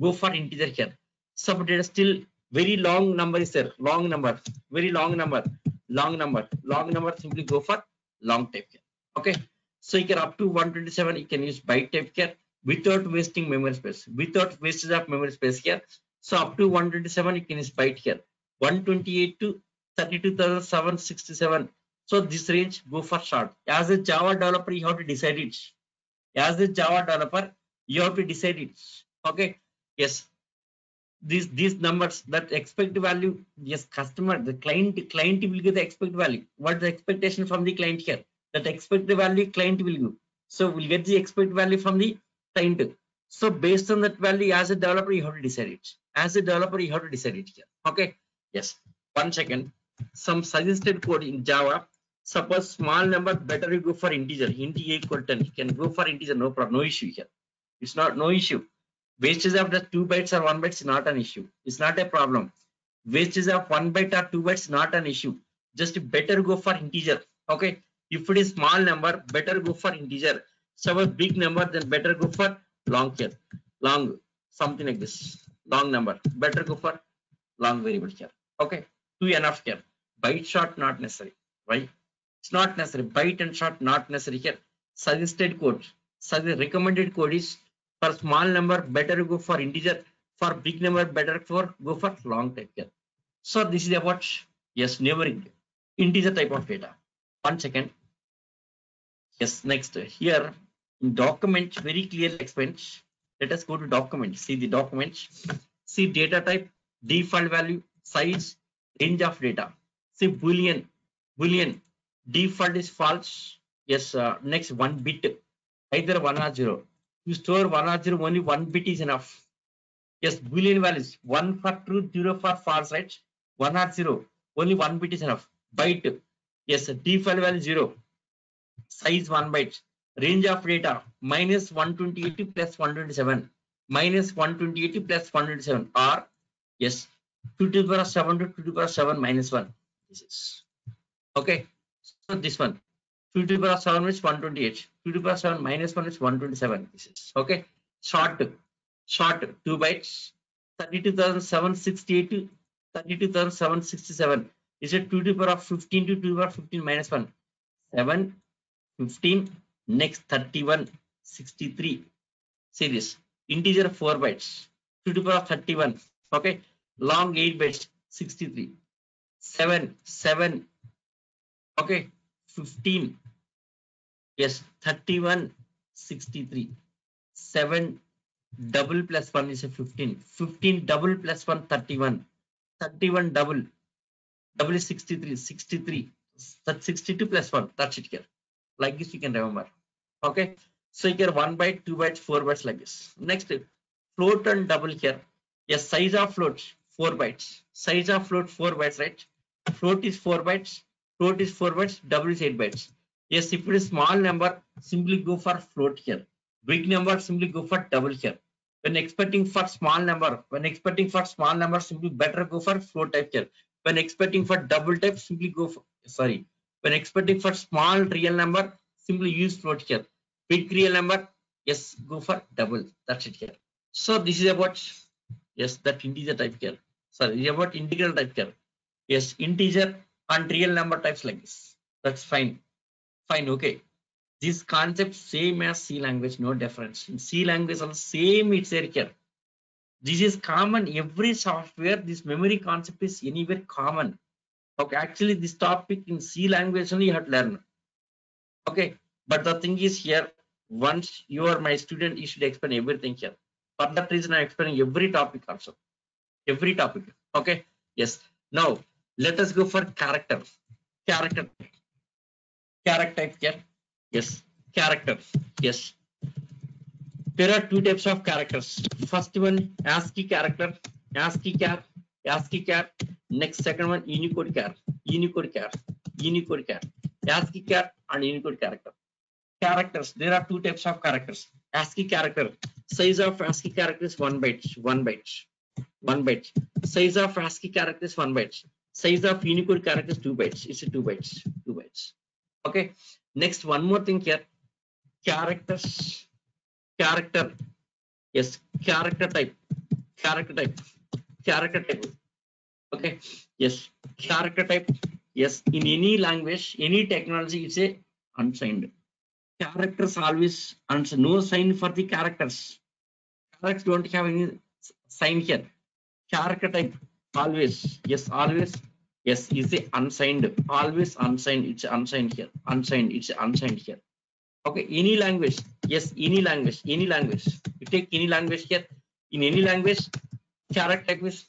Go for integer here. Sub data still very long number is there. Long number. Very long number. Long number. Long number simply go for long type here okay? So you can up to 127 you can use byte type here without wasting memory space. Without wastage of memory space here. So up to 127 you can use byte here. 128 to 32767 so this range go for short. As a java developer you have to decide it. As a java developer you have to decide it. Okay? Yes these these numbers that expect value yes customer the client client will give the expect value. What the expectation from the client here? That expect the value client will give. So we'll get the expect value from the client. So based on that value as a developer you have to decide it. As a developer you have to decide it here. Okay? Yes. One second. Some suggested code in java. Suppose small number, better you go for integer. Int equal 10. You can go for integer, no problem, no issue here. It's not no issue. Wastage of the two bytes or one byte is not an issue. It's not a problem. Wastage of one byte or two bytes not an issue. Just better go for integer. Okay. If it is small number, better go for integer. So Suppose big number, then better go for long here. Long, something like this. Long number. Better go for long variable here. Okay. Two enough here. Byte short not necessary. Right? It's not necessary. Byte and short not necessary here. Suggested code. Suggest recommended code is for small number better go for integer. For big number better for go for long type here. So this is about yes neighboring integer type of data. One second. Yes, next here in document very clearly explained. Let us go to document. See the document. See data type, default value, size, range of data. See boolean, boolean default is false. Yes, uh, next one bit, either one or zero. You store one or zero, only one bit is enough. Yes, boolean values one for true, zero for false, right? One or zero, only one bit is enough. Byte, yes, default value zero. Size one byte. Range of data minus 128 plus 127 minus 128 plus 127 or yes 2 to the power of 7 to 2 to the power of 7 minus 1 this is okay so this one 2 to the power of 7 is 128 2 to the power of 7 minus 1 is 127 this is okay? Short short 2 bytes. 32768 to 32767 is it 2 to the power of 15 to 2 to the power of 15 minus 1 7 15 next 31 63 see this integer 4 bytes 2 to the power of 31 okay? Long 8 bytes 63 7 7 okay 15 yes 31 63 7 double plus 1 is a 15 15 double plus 1 31 31 double. Double is 63 63 that's 62 plus 1 that's it here. Like this you can remember. Okay? So here 1 byte 2 bytes 4 bytes like this. Next float and double here. Yes size of float 4 bytes. Size of float 4 bytes right? Float is 4 bytes float is 4 bytes double is 8 bytes. Yes if it is small number simply go for float here. Big number simply go for double here. When expecting for small number when expecting for small number simply better go for float type here. When expecting for double type simply go for sorry. When expecting for small real number simply use float here. Big real number yes go for double. That's it here. So this is about yes that integer type here. Sorry about integral type here. Yes integer and real number types like this. That's fine. Fine okay. This concept same as c language no difference. In c language also same it's here this is common. Every software this memory concept is anywhere common. Okay actually this topic in c language only you have to learn. Okay but the thing is here once you are my student you should explain everything here. For that reason i'm explaining every topic also. Every topic okay? Yes. Now let us go for character. Character. Character type here. Yes. Character. Yes. There are two types of characters. First one ascii character. Ascii char ascii char next second one unicode char unicode char unicode char ascii char and unicode character. Characters. There are two types of characters. Ascii character. Size of ascii character is one byte. One byte. One byte. Size of ascii character is one byte size of unicode character is two bytes. It's a two bytes two bytes. Okay. Next one more thing here. Characters. Character. Yes character type. Character type. Character type. Okay. Yes character type. Yes in any language any technology it's a unsigned. Characters always and no sign for the characters. Characters don't have any sign here. Character type always. Yes always. Yes is a unsigned? Always unsigned. It's unsigned here. Unsigned. It's unsigned here. Okay any language. Yes any language. Any language. You take any language here. In any language character is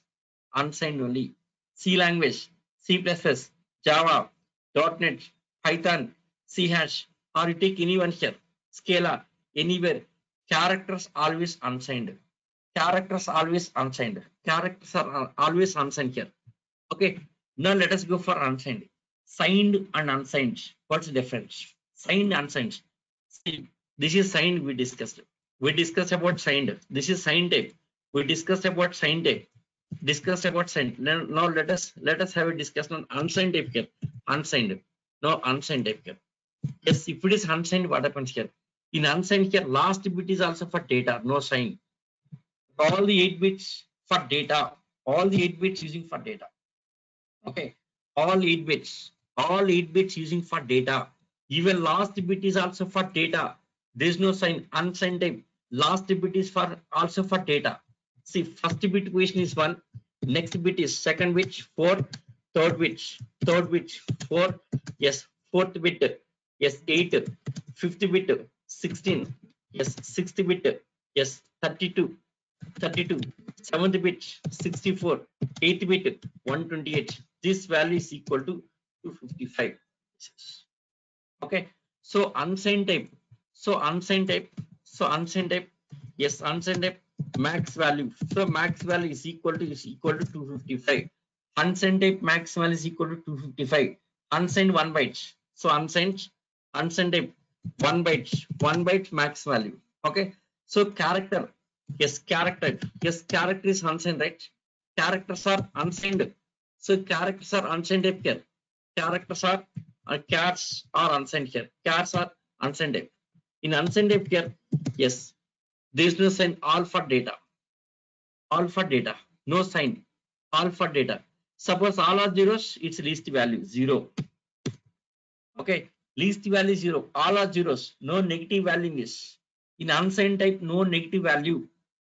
unsigned only. C language c++ java net python c hash or you take anyone here. Scala anywhere. Characters always unsigned characters always unsigned characters are always unsigned here okay now let us go for unsigned signed and unsigned. What's the difference? Signed, unsigned. See, this is signed. We discussed. We discussed about signed. This is signed type. We discussed about signed type. Discussed about signed. Now, now let us let us have a discussion on unsigned type here. Unsigned. No unsigned type here. Yes, if it is unsigned, what happens here? In unsigned here, last bit is also for data, no sign. All the eight bits for data. All the eight bits using for data. Okay. All eight bits. All eight bits using for data. Even last bit is also for data. There is no sign unsigned. Last bit is for also for data. See, first bit question is one. Next bit is second bit four. Third bit, third bit four. Yes, fourth bit. Yes, eight. Fifth bit, 16. Yes, sixth bit. Yes, 32. 32. Seventh bit, 64. Eighth bit, 128. This value is equal to 255. Okay. So unsigned type. So unsigned type. So unsigned type. Yes, unsigned type max value. So max value is equal to is equal to 255. Unsigned type max value is equal to 255. Unsigned one byte. So unsigned unsigned type one byte. One byte max value. Okay. So character. Yes, character. Yes, character is unsigned, right? Characters are unsigned. So characters are unsigned here. Characters are uh, chars are unsigned here. Chars are unsigned type. In unsigned here, yes, there is sign for data. For data. No sign. For data. Suppose all are zeros, it's least value zero. Okay, least value zero. All are zeros. No negative value is. In unsigned type, no negative value.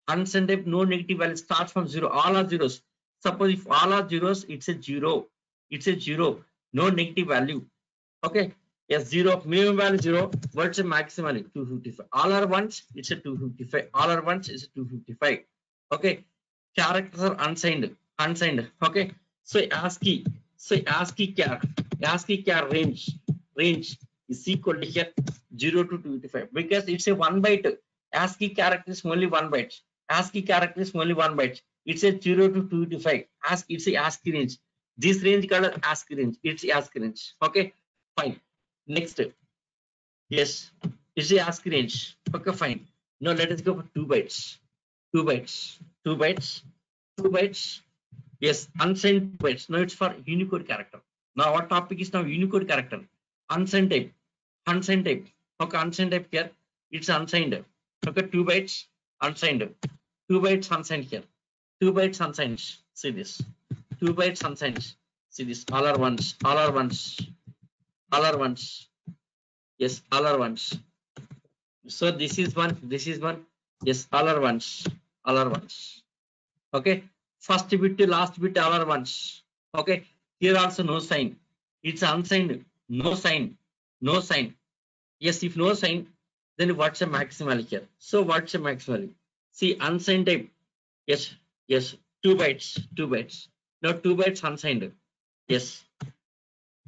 Unsigned no negative value starts from zero. All are zeros. Suppose if all are zeros, it's a zero. It's a zero. No negative value. Okay. Yes, zero. Minimum value zero. What's the maximum value? 255. All are ones, it's a 255. All are ones, it's a 255. Okay. Characters are unsigned. Unsigned. Okay. So ASCII. So ASCII char. ASCII char range. Range is equal to here 0 to 255 because it's a one byte. ASCII character is only one byte. ASCII character is only one byte. It's a 0 to 255. Ask it's a ASCII range. This range called ASCII range. It's ASCII range. Okay, fine. Next. Yes, it's a ASCII range. Okay, fine. Now let us go for two bytes. Two bytes. Two bytes. Two bytes. Yes, unsigned bytes. Now it's for Unicode character. Now our topic is now Unicode character. Unsigned type. Unsigned type. Okay, unsigned type here. It's unsigned. Okay, two bytes unsigned. Two bytes unsigned here. Two bytes unsigned. See this. Two bytes unsigned. See this. All are ones. All are ones. All are ones. Yes, all are ones. So this is one. This is one. Yes, all are ones. All are ones. Okay. First bit to last bit all are ones. Okay. Here also no sign. It's unsigned. No sign. No sign. Yes, if no sign, then what's the maximal here? So what's the maximal? See unsigned type. Yes, yes, two bytes, two bytes. Now two bytes unsigned. Yes.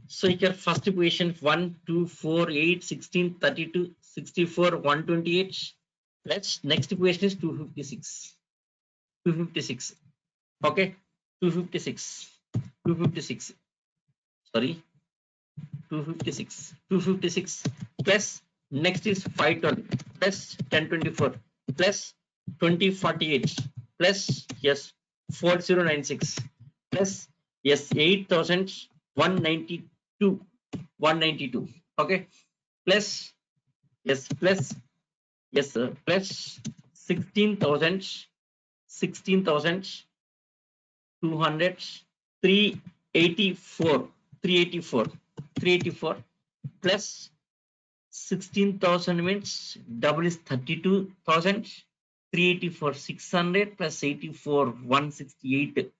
So here first equation 1, 2, 4, 8, 16, 32, 64, 128. Let's next equation is 256. 256. Okay, 256. 256. Sorry. 256. 256 plus next is 512 plus 1024 plus 2048 plus yes 4096 plus yes 8192 192 okay? Plus yes plus yes sir uh, plus 16000 16200 384 384 384 plus 16,000 means double is 32,000 384 600 plus 84 168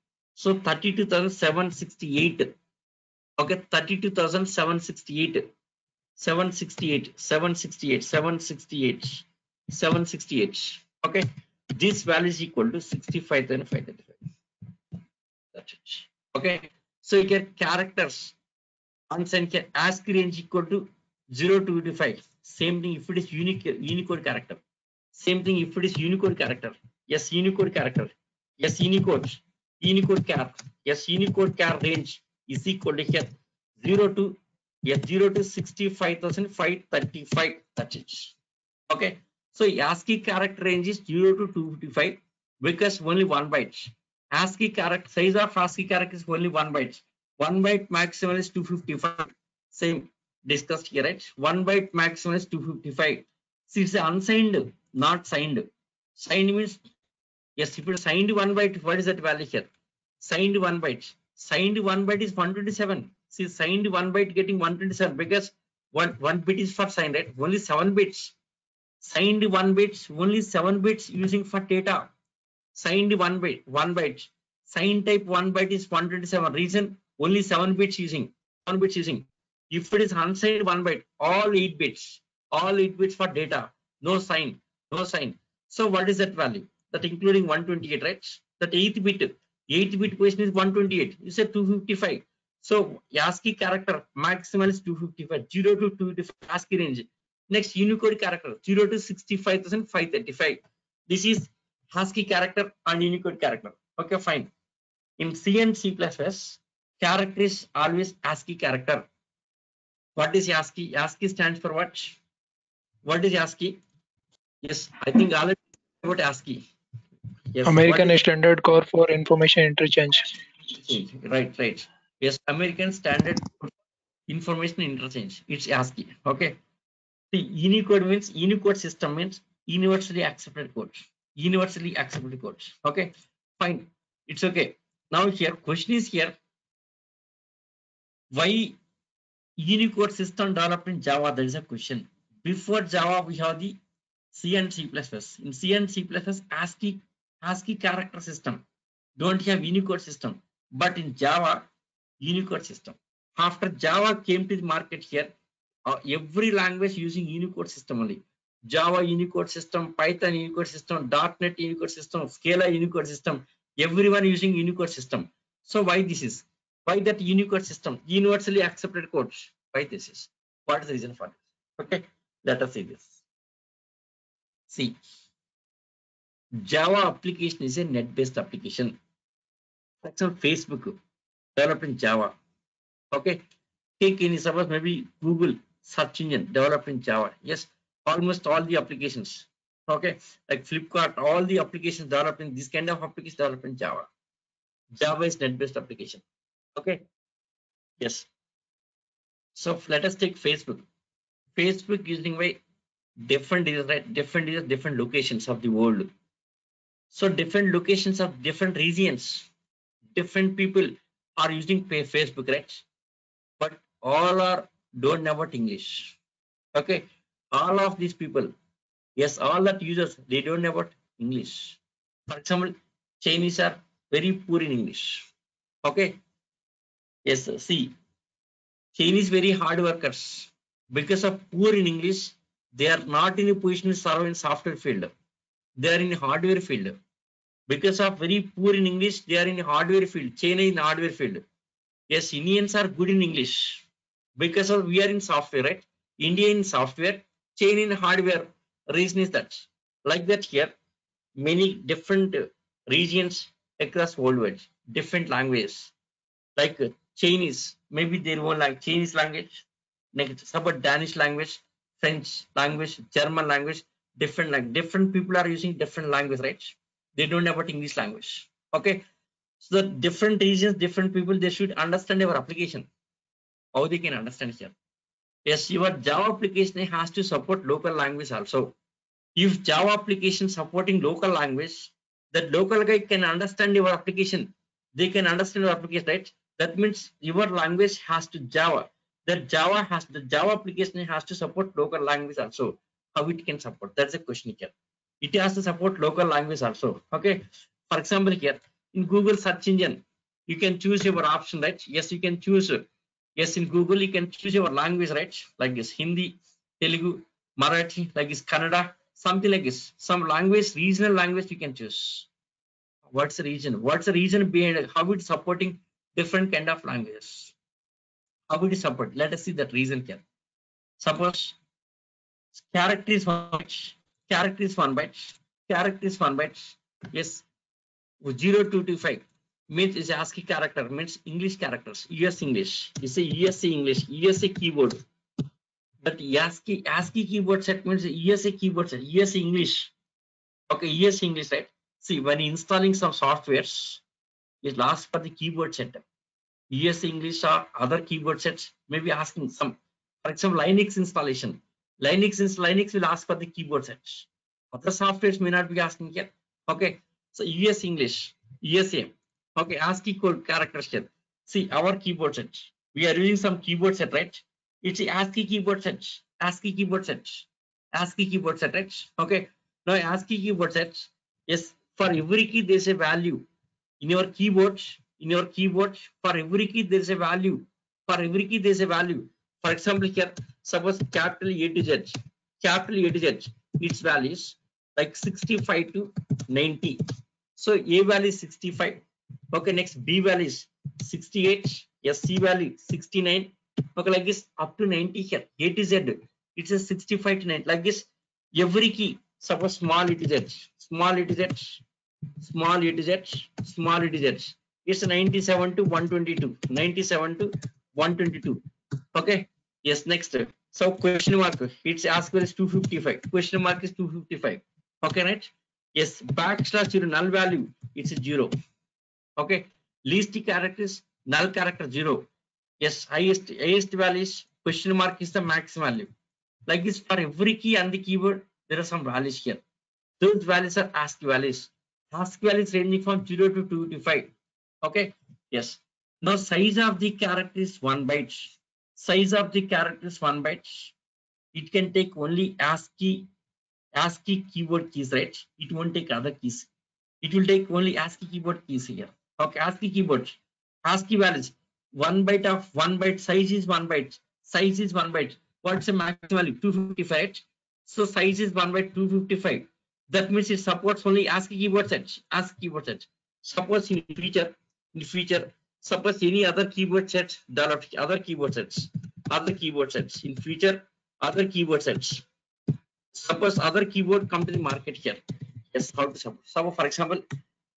so 32,768 okay 32,768 768 768 768 768 okay this value is equal to 65,535 that's it. Okay so you get characters. Unsigned cha- ASCII range equal to 0 to 25 same thing if it is unique unicode character same thing if it is unicode character. Yes unicode character. Yes unicode. Unicode char. Yes unicode char range is equal to here. 0 to yes 0 to 65535 that's okay? So ASCII character range is 0 to 255 because only one byte ASCII character size of ASCII character is only one byte one byte maximum is 255 same discussed here right? One byte maximum is 255 so it's unsigned not signed. Signed means yes if it's signed one byte what is that value here? Signed one byte. Signed one byte is 127 see signed one byte getting 127 because one one bit is for signed right? Only seven bits. Signed one bits only seven bits using for data. Signed one byte one byte. Sign type one byte is 127 reason only seven bits using one bits using. If it is unsigned one byte all eight bits all eight bits for data. No sign no sign so what is that value? That including 128 right? That eighth bit. Eighth bit question is 128 you said 255 so ASCII character maximum is 255 0 to 255 ASCII range. Next unicode character 0 to 65535 this is ASCII character and unicode character. Okay fine. In c and c character is always ASCII character. What is ASCII? ASCII stands for what? What is ASCII yes i think hmm. already about ASCII. Yes American is- Standard Code for Information Interchange. right right. Yes american standard information interchange. It's ascii okay? The unicode means unicode system means universally accepted code universally accepted code okay? Fine it's okay. Now here question is here. Why unicode system developed in java? There is a question. Before java we have the c and c in c and c ascii ascii character system. Don't have unicode system. But in java unicode system. After java came to the market here uh, every language using unicode system only. Java unicode system python unicode system net unicode system scala unicode system everyone using unicode system. So why this is? Why that unicode system? Universally accepted codes. why this is? What is the reason for this? Okay let us see this see java application is a net based application for example facebook developed in java okay take any suppose maybe google search engine developed in java yes almost all the applications okay like flipkart all the applications developed in this kind of application developed in java java is net based application okay yes so let us take facebook facebook using by different users right different users different locations of the world. So different locations of different regions different people are using facebook right? But all are don't know about english. Okay? All of these people yes all that users they don't know about english. For example chinese are very poor in english. Okay? Yes see chinese very hard workers. Because of poor in english they are not in a position to serve in software field. They are in hardware field. Because of very poor in english they are in hardware field china in hardware field. Yes indians are good in english. Because of we are in software right? India in software china in hardware. Reason is that. Like that here many different regions across worldwide different languages. Like chinese maybe their own like chinese language next suppose danish language french language german language different like different people are using different language right? They don't know about english language. Okay? So the different regions different people they should understand our application. How they can understand here? Yes your java application has to support local language also. If java application supporting local language that local guy can understand your application. They can understand your application right? That means your language has to java that java has the java application has to support local language also how it can support that's a question here. It has to support local language also okay? For example here in google search engine you can choose your option right? Yes you can choose. Yes in google you can choose your language right? Like this hindi telugu marathi like this kannada something like this. Some language regional language you can choose. What's the reason? What's the reason behind how it's supporting different kind of languages how it is support let us see that reason here suppose character is one byte character is one byte character is one byte yes 0225 means is ASCII character means English characters. US English. It's a USA English. USA keyboard. But ASCII ASCII keyboard set means USA keyboard set. USA English. Okay, US English right. See, when installing some softwares, it asks for the keyboard setup. US English or other keyboard sets may be asking some, for example, Linux installation. Linux is Linux will ask for the keyboard sets. Other softwares may not be asking here. Okay, so US English, USA. Okay, ASCII code characters here. See our keyboard set. We are using some keyboard set, right? It's ASCII keyboard set. ASCII keyboard set. ASCII keyboard set, right? Okay. Now ASCII keyboard set. Yes, for every key there's a value. In your keyboard, in your keyboard, for every key there's a value. For every key there's a value. For example, here, suppose capital A to Z, capital A to Z, its values like 65 to 90. So A value is 65. Okay, next B value is 68. Yes, C value 69. Okay, like this up to 90 here. A to Z, it's a 65 to 90. Like this, every key, suppose small e to Z, small e to Z, small e to Z, small e to Z. It's 97 to 122. 97 to 122. Okay. Yes, next. So question mark. It's asked is 255. Question mark is 255. Okay, right? Yes, backslash zero null value. It's a zero. Okay. Least character is null character zero. Yes, highest highest value is question mark is the max value. Like this for every key on the keyboard, there are some values here. Those values are ASCII values. ASCII values ranging from 0 to 255. Okay. Yes. Now size of the character is one byte. Size of the character is one byte. It can take only ASCII ASCII keyboard keys, right? It won't take other keys. It will take only ASCII keyboard keys here. Okay, ASCII keyboard. ASCII values. One byte of one byte size is one byte. Size is one byte. What's the maximum value? 255. So size is one byte 255. That means it supports only ASCII keyboard sets. ASCII keyboard sets. Suppose in future, in future, suppose any other keyboard sets, developed other keyboard sets, other keyboard sets. In future, other keyboard sets. Suppose other keyboard come to the market here. Yes, how to suppose? So for example,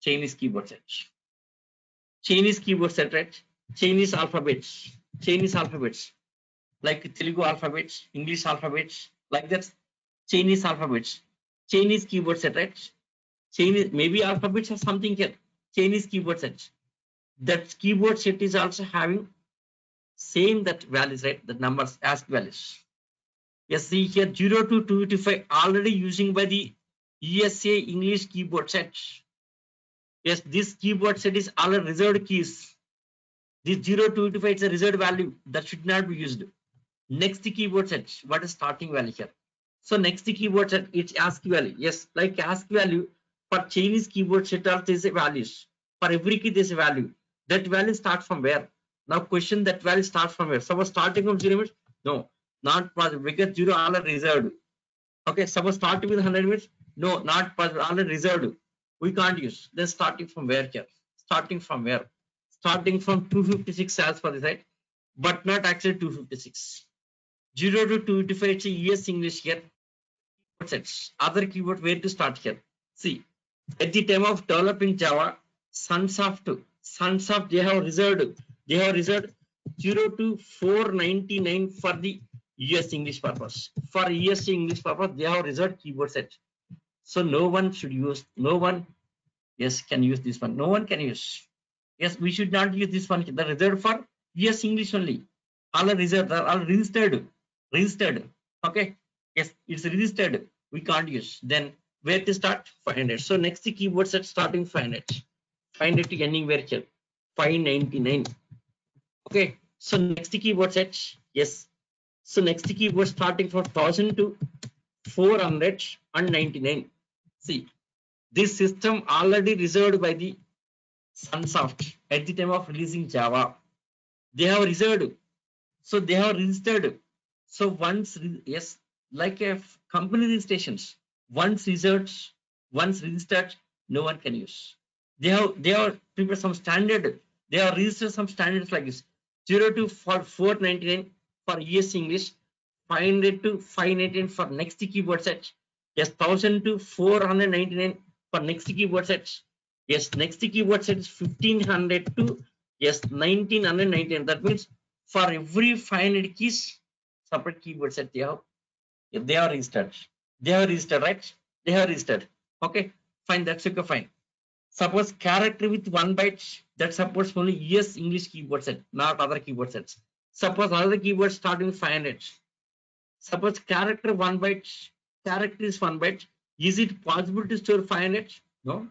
Chinese keyboard set. Chinese keyboard set, right? Chinese alphabets. Chinese alphabets. Like Telugu alphabets, English alphabets, like that. Chinese alphabets. Chinese keyboard set, right? Chinese maybe alphabets or something here. Chinese keyboard set. That keyboard set is also having same that values, right? The numbers as values. Yes, see here 0 to 255 already using by the USA English keyboard set. Yes, this keyboard set is all reserved keys. This 0 to 255 is a reserved value that should not be used. Next keyboard set, what is starting value here? So next keyboard set, it's ASCII value. Yes, like ASCII value for Chinese keyboard set are these values. For every key, a value. That value starts from where? Now question that value starts from where? Suppose starting from zero means no, not possible because zero all are reserved. Okay, suppose starting with 100 means no, not possible, all are reserved. We can't use. Then starting from where here? Starting from where? Starting from 256 as for the site, but not actually 256. 0 to 255 it's a US English here. Sets. Other keyword where to start here. See, at the time of developing Java, Sunsoft, Sunsoft they have reserved, they have reserved 0 to 499 for the US English purpose. For US English purpose, they have reserved keyboard set. So no one should use, no one, yes, can use this one. No one can use. Yes, we should not use this one. The reserved for US English only. All are reserved, all registered, registered. Okay. Yes, it's registered. We can't use. Then where to start? 500. So next the keyboard set starting 500. 500 to ending where here? 599. Okay. So next the keyboard set. Yes. So next the keyboard starting from 1000 to 499. See, this system already reserved by the Sunsoft at the time of releasing Java. They have reserved. So they have registered. So once, yes, like a company registrations, once reserved, once registered, no one can use. They have they have prepared some standard. They are registered some standards like this: zero to for 499 for US English, 500 to 599 for next keyboard set. Yes, 1000 to 499 for next keyboard set. Yes, next keyboard set is 1500 to yes 1919. That means for every 500 keys, separate keyboard set they have. Yeah, they are registered. They are registered, right? They are registered. Okay, fine. That's okay, fine. Suppose character with one byte that supports only US English keyboard set, not other keyboard sets. Suppose another keyboard starting with 500. Suppose character one byte, character is one byte. Is it possible to store 500? No.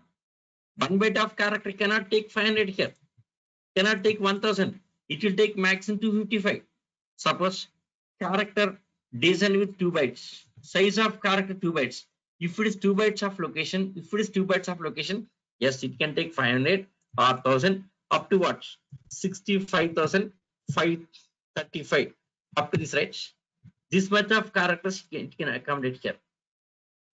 One byte of character cannot take 500 here. Cannot take 1000. It will take maximum 255. Suppose character design with two bytes. Size of character two bytes. If it is two bytes of location, if it is two bytes of location, yes, it can take 500 or uh, 1000 up to what? 65,535 up to this, right? This much of characters it can accommodate here.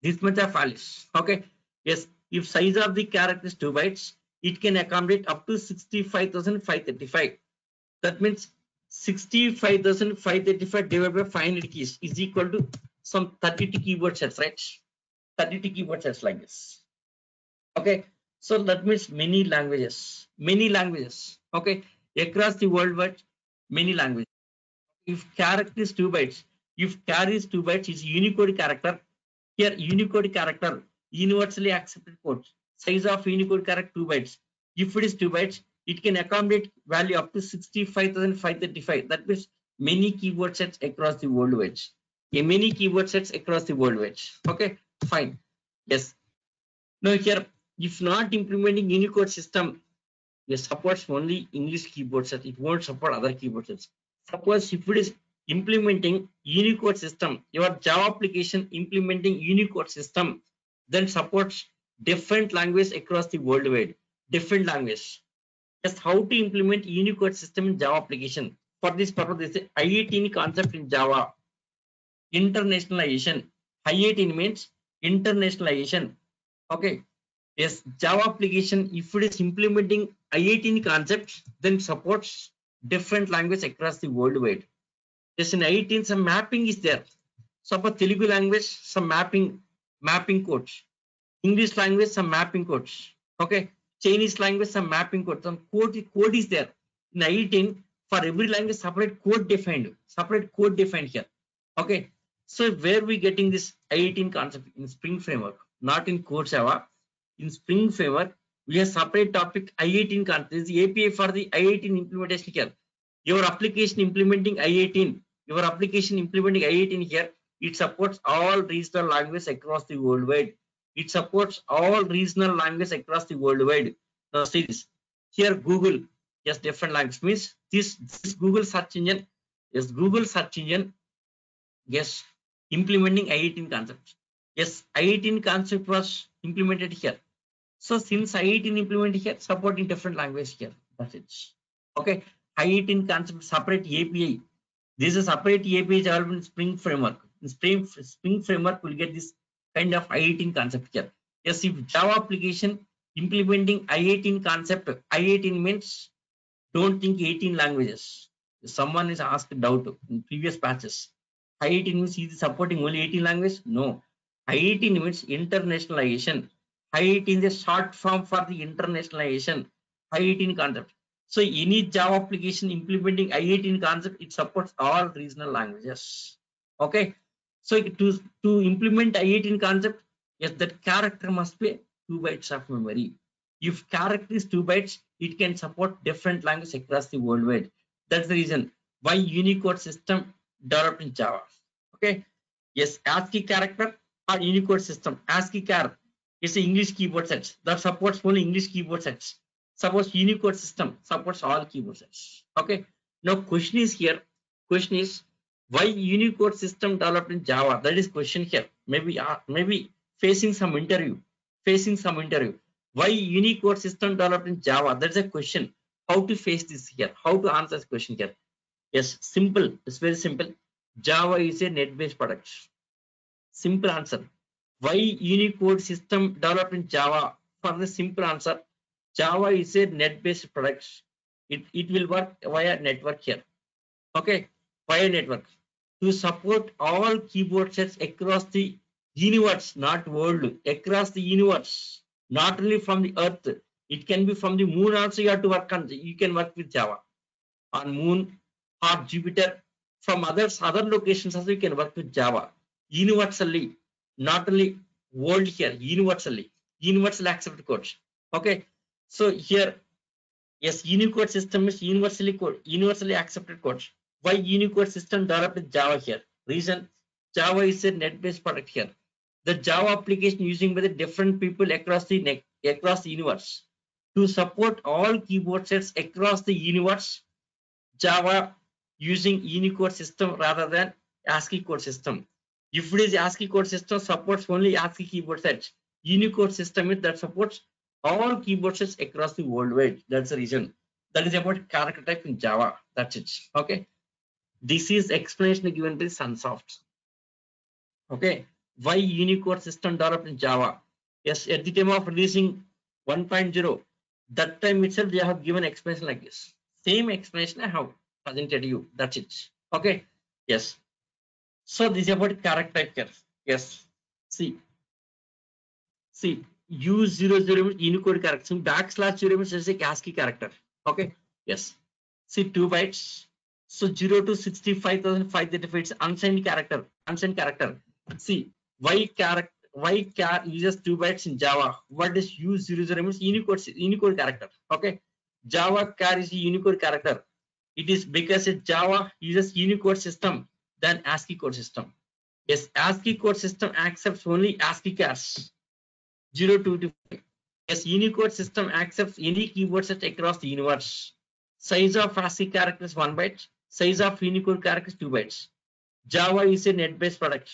This much of values. Okay. Yes, if size of the character is 2 bytes, it can accommodate up to 65,535. That means 65,535 divided by 500 keys is equal to some 32 keyboard sets, right? 32 keyboard sets like this. Okay, so that means many languages, many languages. Okay, across the world, but many languages. If character is 2 bytes, if char is 2 bytes, is Unicode character. Here, Unicode character universally accepted code. Size of Unicode character 2 bytes. If it is 2 bytes, it can accommodate value up to 65,535. That means many keyboard sets across the world wide. A many keyboard sets across the world wide. Okay, fine. Yes. Now here, if not implementing Unicode system, it supports only English keyboard. It won't support other keyboard sets. Suppose if it is implementing Unicode system, your Java application implementing Unicode system, then supports different language across the world wide. Different language. Just how to implement Unicode system in Java application. For this purpose, this is I18 concept in Java. Internationalization. I18 means internationalization. Okay. Yes, Java application, if it is implementing I18 concepts, then supports different language across the worldwide. Yes, in I18, some mapping is there. Suppose Telugu language, some mapping, mapping codes. English language, some mapping codes. Okay. Chinese language, some mapping code. Some code, code is there. In I18, for every language, separate code defined. Separate code defined here. Okay. So where we getting this I18 concept in Spring Framework, not in Core Java. In Spring Framework, we have separate topic I18 concept. This is the API for the I18 implementation here. Your application implementing I18, your application implementing I18 here, it supports all regional languages across the world wide. It supports all regional languages across the world wide. Now see this. Here Google, yes, different language means this, this Google search engine, yes, Google search engine, yes, implementing I18 concept. Yes, I18 concept was implemented here. So since I18 implemented here, supporting different language here. That's it. Okay. I18 concept separate API. This is separate API available in Spring Framework. In Spring, Spring Framework will get this kind of I18 concept here. Yes, if Java application implementing I18 concept, I18 means don't think 18 languages. Someone is asked doubt in previous patches. I18 means is supporting only 18 languages? No. I18 means internationalization. I18 is a short form for the internationalization. I18 concept. So any Java application implementing I18 concept, it supports all regional languages. Okay. So to, to implement I18 concept, yes, that character must be two bytes of memory. If character is two bytes, it can support different languages across the world wide. That's the reason why Unicode system developed in Java. Okay. Yes, ASCII character or Unicode system. ASCII character is an English keyboard sets that supports only English keyboard sets. Suppose Unicode system supports all keyboard sets. Okay. Now question is here. Question is why Unicode system developed in Java? That is question here. Maybe uh, maybe facing some interview. Facing some interview. Why Unicode system developed in Java? That's a question. How to face this here? How to answer this question here? Yes, simple. It's very simple. Java is a net-based product. Simple answer. Why Unicode system developed in Java? For the simple answer, Java is a net-based product. It, it will work via network here. Okay, via network. To support all keyboard sets across the universe, not world, across the universe, not only from the earth, It can be from the moon also. You have to work on. You can work with Java on moon or Jupiter. From others, other locations also you can work with Java universally. Not only world here, universally, universally accepted codes. Okay. So here, yes, Unicode system is universally code, universally accepted codes. Why Unicode system developed with Java here? Reason Java is a net-based product here. The Java application using by the different people across the net, across the universe to support all keyboard sets across the universe. Java using Unicode system rather than ASCII code system. If it is ASCII code system supports only ASCII keyboard sets. Unicode system is that supports all keyboard sets across the worldwide. That's the reason. That is about character type in Java. That's it. Okay. This is explanation given by Sunsoft. Okay. Why Unicode system developed in Java? Yes, at the time of releasing 1.0, that time itself they have given explanation like this. Same explanation I have presented you. That's it. Okay. Yes. So this is about here. Yes. See. See. U00 means Unicode character. Backslash 0 means just a ASCII character. Okay. Yes. See 2 bytes. So 0 to 65,535 is unsigned character. Unsigned character. See why character why char uses 2 bytes in Java. What is U00 means Unicode Unicode character. Okay. Java char is a Unicode character. It is because Java uses Unicode system than ASCII code system. Yes, ASCII code system accepts only ASCII chars 0 to 5. Yes, Unicode system accepts any keyboard set across the universe. Size of ASCII characters 1 byte. Size of Unicode characters 2 bytes. Java is a net-based product.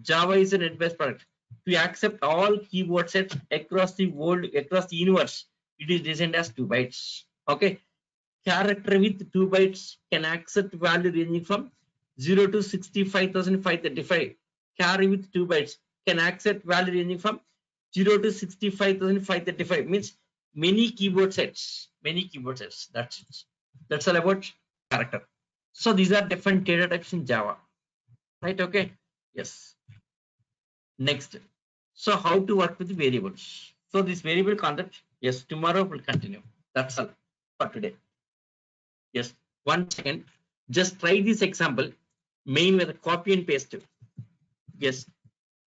Java is a net-based product. To accept all keyboard sets across the world, across the universe, it is designed as 2 bytes. Okay. Character with 2 bytes can accept value ranging from 0 to 65,535. Char with 2 bytes can accept value ranging from 0 to 65,535 means many keyboard sets many keyboard sets that's it. That's all about character. So these are different data types in java right okay? Yes. Next so how to work with variables? So this variable concept yes tomorrow will continue that's all for today. Yes one second just try this example main with a copy and paste. Yes.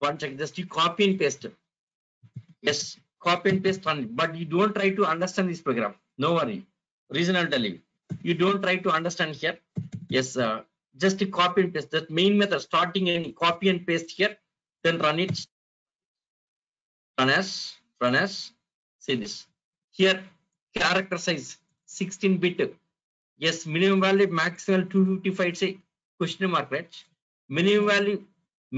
One second just you copy and paste. Yes copy and paste on it but you don't try to understand this program. No worry. Reason i'll tell you. You don't try to understand here. Yes uh, just to copy and paste. That main method starting and copy and paste here then run it. Run as run as see this. Here character size 16 bit. Yes minimum value maximum 255 say question mark right? Minimum value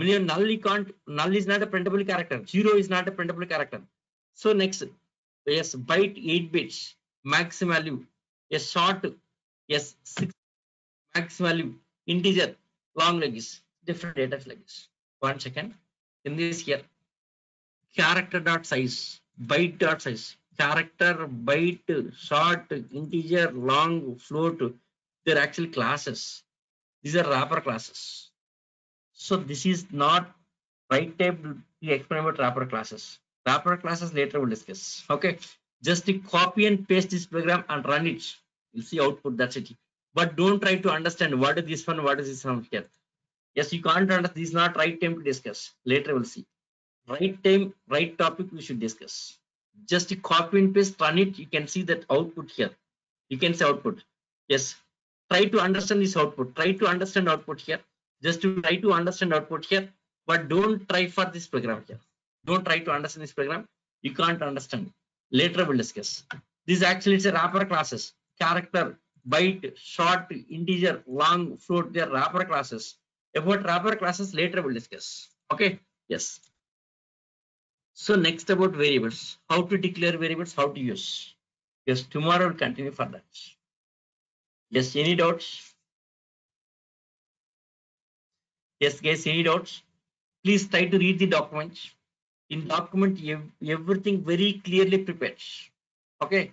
minimum null can't null is not a printable character. Zero is not a printable character. So next yes byte 8 bits max value yes short yes 6 max value integer long legs different data like this one second. In this here character dot size byte dot size character byte short integer long float they're actually classes these are wrapper classes. So this is not right time to explain about wrapper classes. Wrapper classes later we'll discuss. Okay? Just copy and paste this program and run it. You'll see output that's it. But don't try to understand what is this one what is this one here. Yes you can't understand this is not right time to discuss. Later we'll see. Right time right topic we should discuss. Just copy and paste run it you can see that output here. You can see output. Yes try to understand this output. Try to understand output here. Just to try to understand output here. But don't try for this program here. Don't try to understand this program. You can't understand. Later we'll discuss. This actually is a wrapper classes. Character byte short integer long float they are wrapper classes. About wrapper classes later we'll discuss. Okay? Yes. So next about variables. How to declare variables how to use. Yes tomorrow we'll continue for that yes any doubts yes guys any doubts please try to read the document in document ev- everything very clearly prepared. Okay?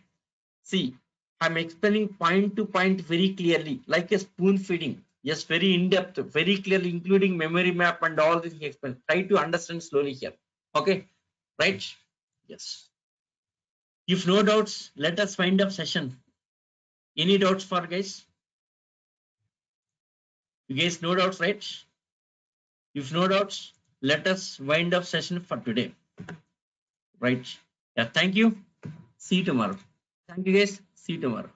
See i'm explaining point to point very clearly like a spoon feeding. Yes very in depth very clearly including memory map and all this explain try to understand slowly here. Okay? Right? Yes. If no doubts, let us wind up session. Any doubts for guys? You guys no doubts, right? If no doubts, let us wind up session for today. Right. Yeah, thank you. See you tomorrow. Thank you guys. See you tomorrow.